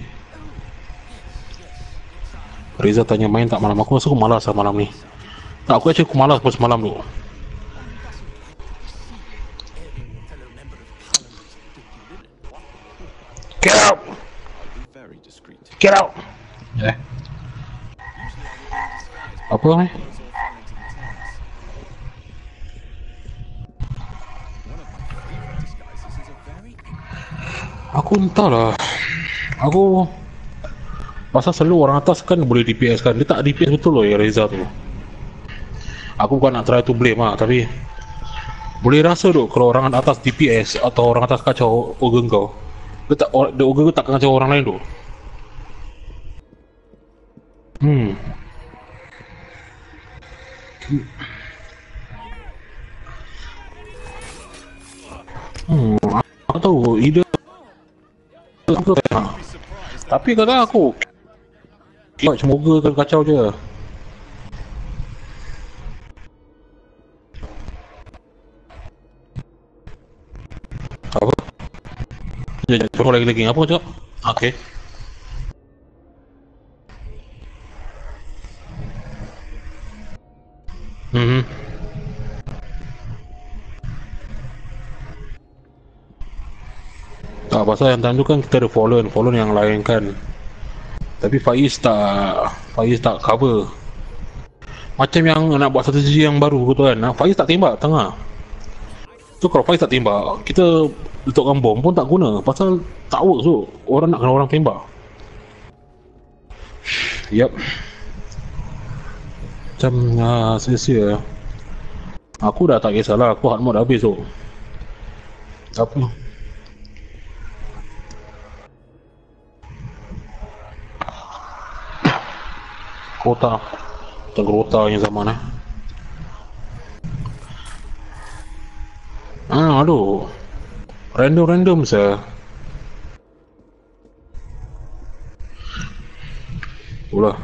Reza tanya main tak malam aku rasa aku malas lah malam ni. Tak, aku actually aku malas pas malam tu. Get out! Get out! Yeah. Apa ni? Aku entahlah. Aku Pasal selalu orang atas kan boleh DPS kan Dia tak DPS betul loh ya Reza tu Aku bukan nak try to blame lah Tapi Boleh rasa tu kalau orang atas DPS Atau orang atas kacau organ kau? Dia tak, dia kau tak kacau orang lain tu Hmm. Hmm, aku tahu ide Tapi kadang aku Kau semoga kan kacau je Sekejap, sekejap, lagi lagi. Apa cakap? Okay. Mhm. Tak pasal yang tu kan kita ada Fallen, Fallen yang lain kan. Tapi Faiz tak Faiz tak cover. Macam yang nak buat strategi yang baru tu kan. Faiz tak tembak tengah. Tu kalau Faiz tak tembak, kita letakkan bom pun tak guna. Pasal tak work tu. Orang nak kena orang tembak. Yup. Macam uh, sia-sia. Aku dah tak kisahlah. Aku hard mode habis tu. Apa? Kota Tegrota yang zaman eh Ah, aduh. Random-random sah. Ulah.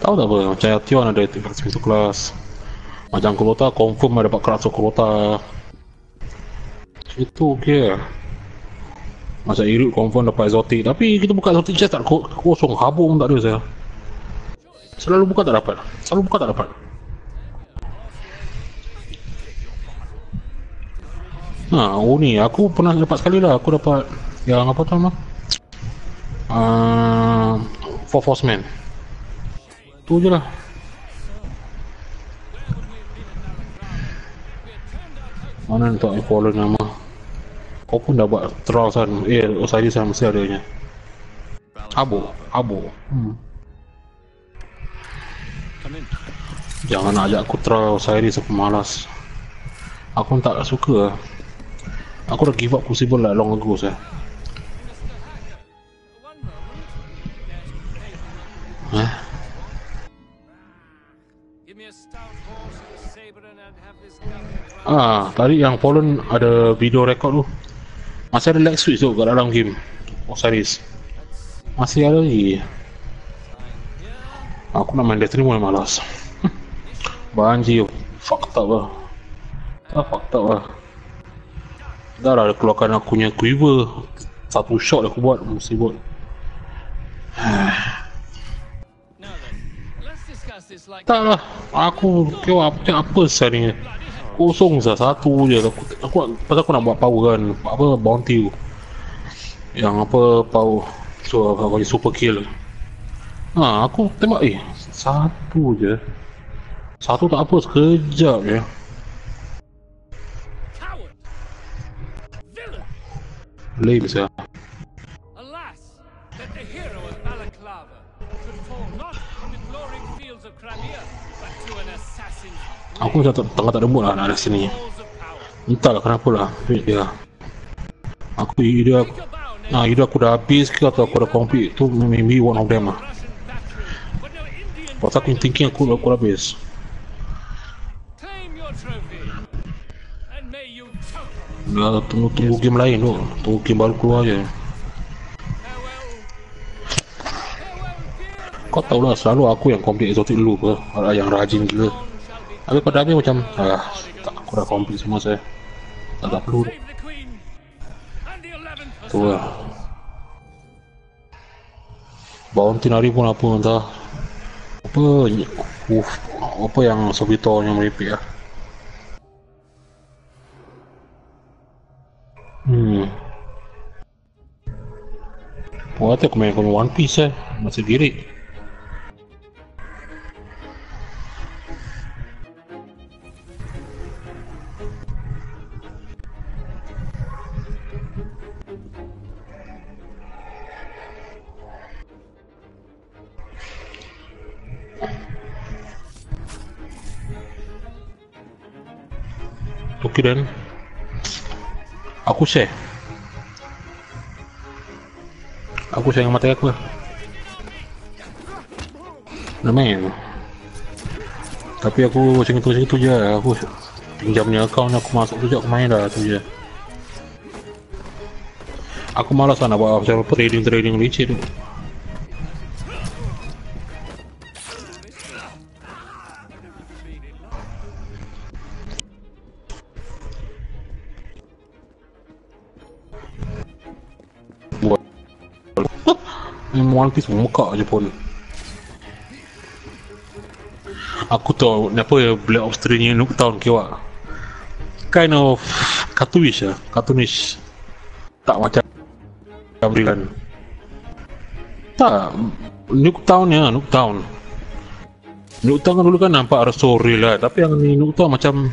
Tahu tak apa, macam Tion ada tingkat sepintu kelas. Macam Kurota confirm ada dapat kelas Kurota. Itu okey lah. Macam Irut confirm dapat exotic. Tapi kita buka exotic chest tak ko- kosong. Habuk pun tak ada saya. Selalu buka tak dapat. Selalu buka tak dapat. Ha, oh ni aku pernah dapat sekali lah. Aku dapat yang apa tu nama? Uh, Four Horsemen. Tu je lah. Mana nak tak follow nama? Kau pun dah buat trial kan? Eh, Osiris kan mesti adanya. Abo, abo. Hmm. Jangan nak ajak aku trial Osiris aku malas. Aku tak suka. Aku dah give up Crucible lah long ago saya. Ah, tadi yang Fallen ada video record tu. Masih ada lag switch tu kat dalam game Osiris. Masih ada lagi. Aku nak main Destiny mulai malas. Banjir, fucked up lah. Ah, fucked up lah. Dah lah keluarkan aku punya quiver. Satu shot aku buat, mesti buat. tak lah, aku kira apa, macam apa sah ni. Kosong sah, satu je. Aku, aku, pasal aku nak buat power kan, apa, bounty tu. Yang apa, power. So, aku bagi super kill. Ha, aku tembak, eh, satu je. Satu tak apa, sekejap je. Lame sah. Aku macam tak, tengah tak ada mood lah nak ada sini. Entahlah kenapa lah. Wait dia. Aku ide aku. Nah, ide aku dah habis ke atau aku dah complete tu maybe one of them lah. Pasal aku thinking aku aku dah habis. Dah tunggu tunggu game lain tu. Tunggu game baru keluar je. Kau tahu lah selalu aku yang complete exotic dulu ke Yang rajin gila Tapi pada habis macam ah, tak, dah complete semua saya. Tak, tak perlu. Tu lah. Bounty nari pun apa entah. Apa Uf, Apa yang Sobito yang meripik lah. Hmm. Buat aku main One Piece eh? Masih girik Okay then Aku share. Aku share dengan mata aku lah. Dah main Tapi aku macam itu macam itu je Aku pinjamnya account aku masuk tu je aku main dah tu je. Aku malas lah nak buat macam trading-trading licin tu One Piece muka je pun. Aku tahu apa ya Black Ops 3 ni Nuketown kira Kind of Cartoonish lah Cartoonish. Tak macam Brilliant Tak Nuketown ya Nuketown Nuketown kan dulu kan nampak ada story lah Tapi yang ni Nuketown macam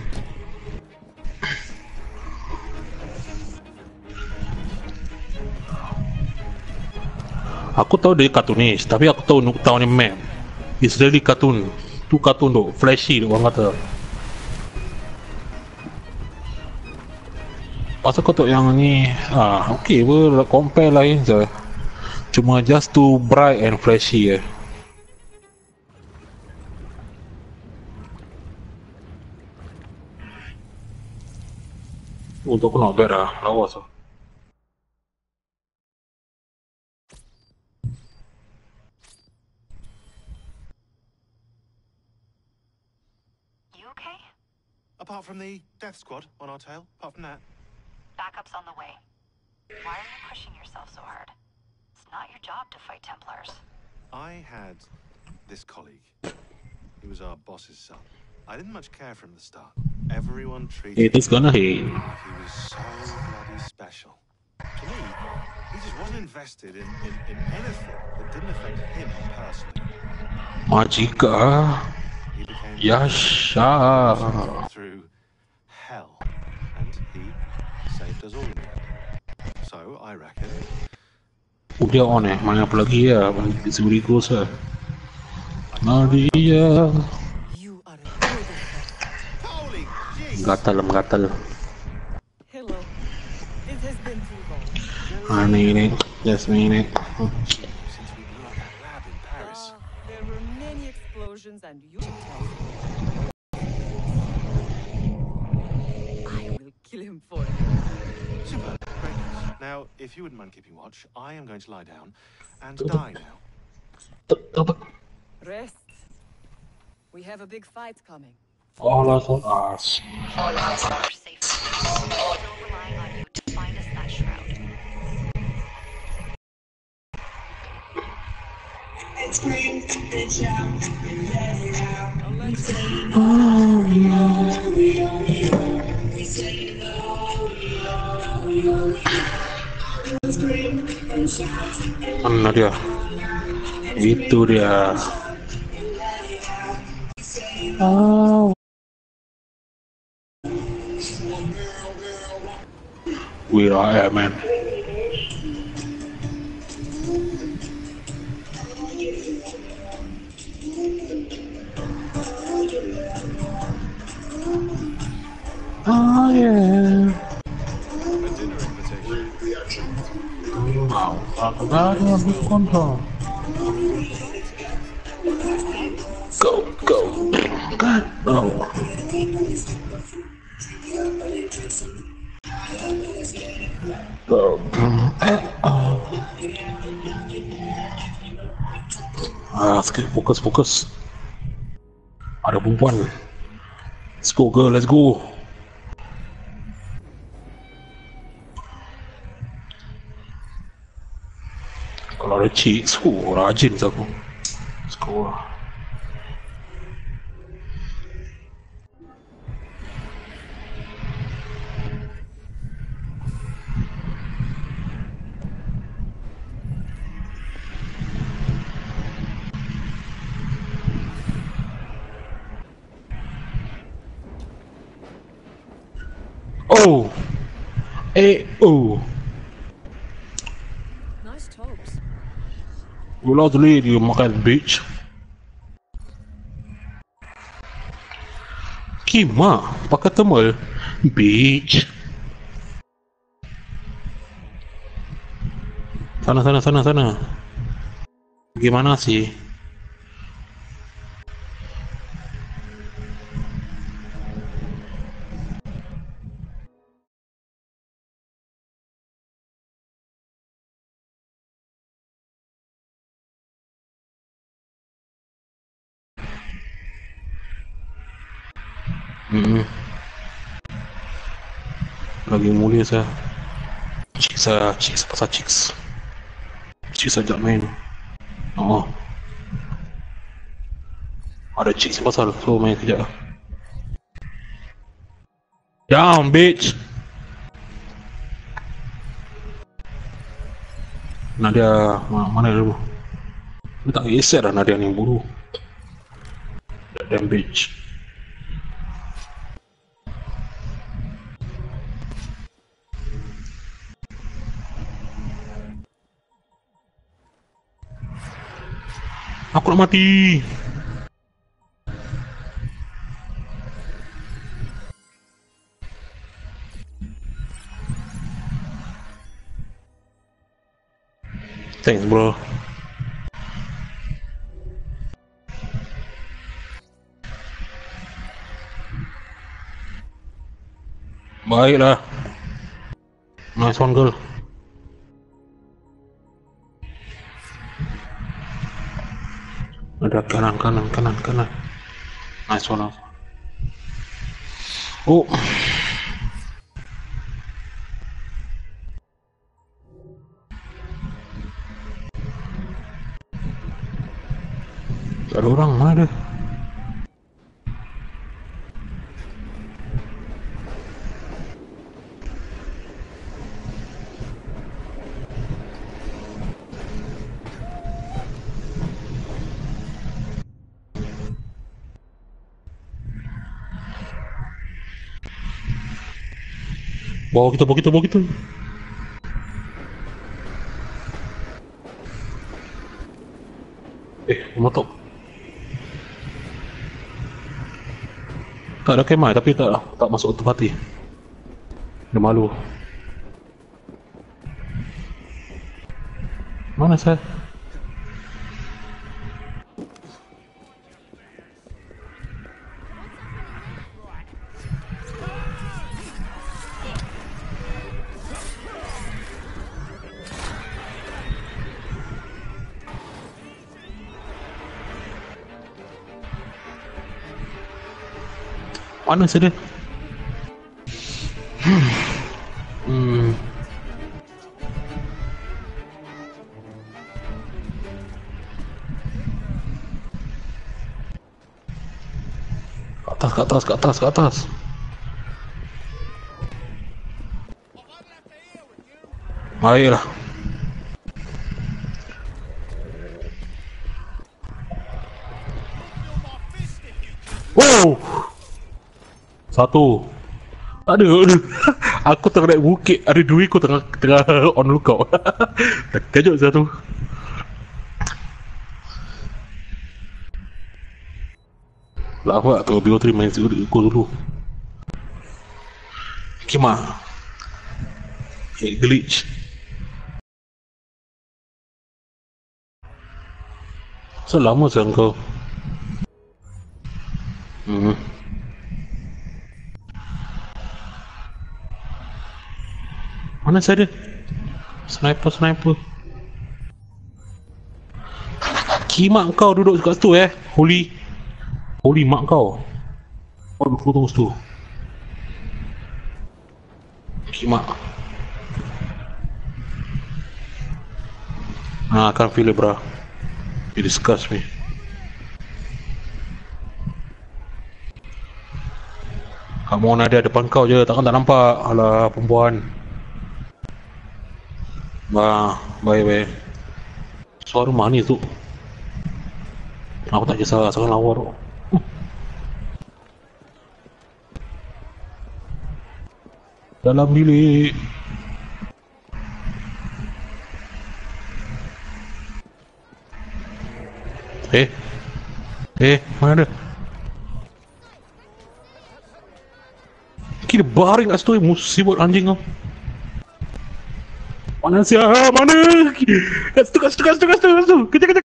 Aku tahu dia cartoonis, tapi aku tahu nuk tahu ni map. It's really cartoon. Tu cartoon tu, flashy tu orang kata. Pasal kau tahu yang ni, ah, okay pun compare lain je. Cuma just too bright and flashy eh. Untuk aku not bad lah, lawas lah. Apart from the death squad on our tail, apart from that. Backup's on the way. Why are you pushing yourself so hard? It's not your job to fight Templars. I had this colleague. He was our boss's son. I didn't much care for him at the start. Everyone treated It is gonna hit. him he was so bloody special. To me, he just wasn't invested in, in, in anything that didn't affect him personally. Yasha! Through hell. And he saved us all. So, I reckon. Udah on eh, mana apa lagi ya? Zuri Ghost lah. Maria! Gatal, gatal. Aneh ini, Jasmine ini. And you should tell me. I will kill him for you. super. Great. Now, if you wouldn't mind keeping watch, I am going to lie down and die now. Rest. We have a big fight coming. All eyes on us. All eyes on our safety. Still relying on you to find us that shroud. Oh, Mana dia? Itu dia. Oh. We are, yeah, man. Oh yeah. Baru habis kontrol. Go, go, God, no. Go, eh, oh. Ah, sikit fokus, fokus. Ada perempuan. Let's go, girl, let's go. Chicks, oh, rajin aku. Let's go lah. Oh! will not lead you, mocker bitch. Kima, pakatamal, bitch. Sana, sana, sana, sana. Gimana sih? Chicks saya, chicks pasal chicks. Chicks ajak main. Oh. Ada chicks pasal, so main sekejap. Down, bitch! Nadia, ma- mana? Dia tak kisah dah Nadia ni buru. Damn bitch. Aku nak mati. Thanks bro. Baiklah. Nice one girl. Ada kanan kanan kanan kanan. Nice one. one. Oh. Ada orang, mana dia? Bawa kita, bawa kita, bawa kita. Eh, motor. Tak ada kemah tapi tak tak masuk ke parti. Dia malu. Mana saya? mana saya dia? Hmm. Atas, kat atas, kat atas, kat atas. Ayolah. Satu. Ada, ada. Aku tengah naik bukit, ada dua aku tengah tengah on lookout. Terkejut satu. Lama tu BO3 main aku dulu. Kima. Hey, glitch. Selama sekarang kau. Mana saya dia? Sniper, sniper. Kimak kau duduk kat situ eh. Holy. Holy mak kau. Oh, aku tunggu situ. Kimak. Ah, I can't feel it, bro. It disgusts me. Kamu ada depan kau je, takkan tak nampak. Alah, perempuan. Baik baik. Suara mana tu? Aku tak kisah, sangat lawa tu. Dalam bilik. Eh? Eh, mana dia? Kira baring kat situ, eh. musibut anjing kau. Mana siapa? Mana? Kat situ, kat situ, kat situ, kat situ, kat situ.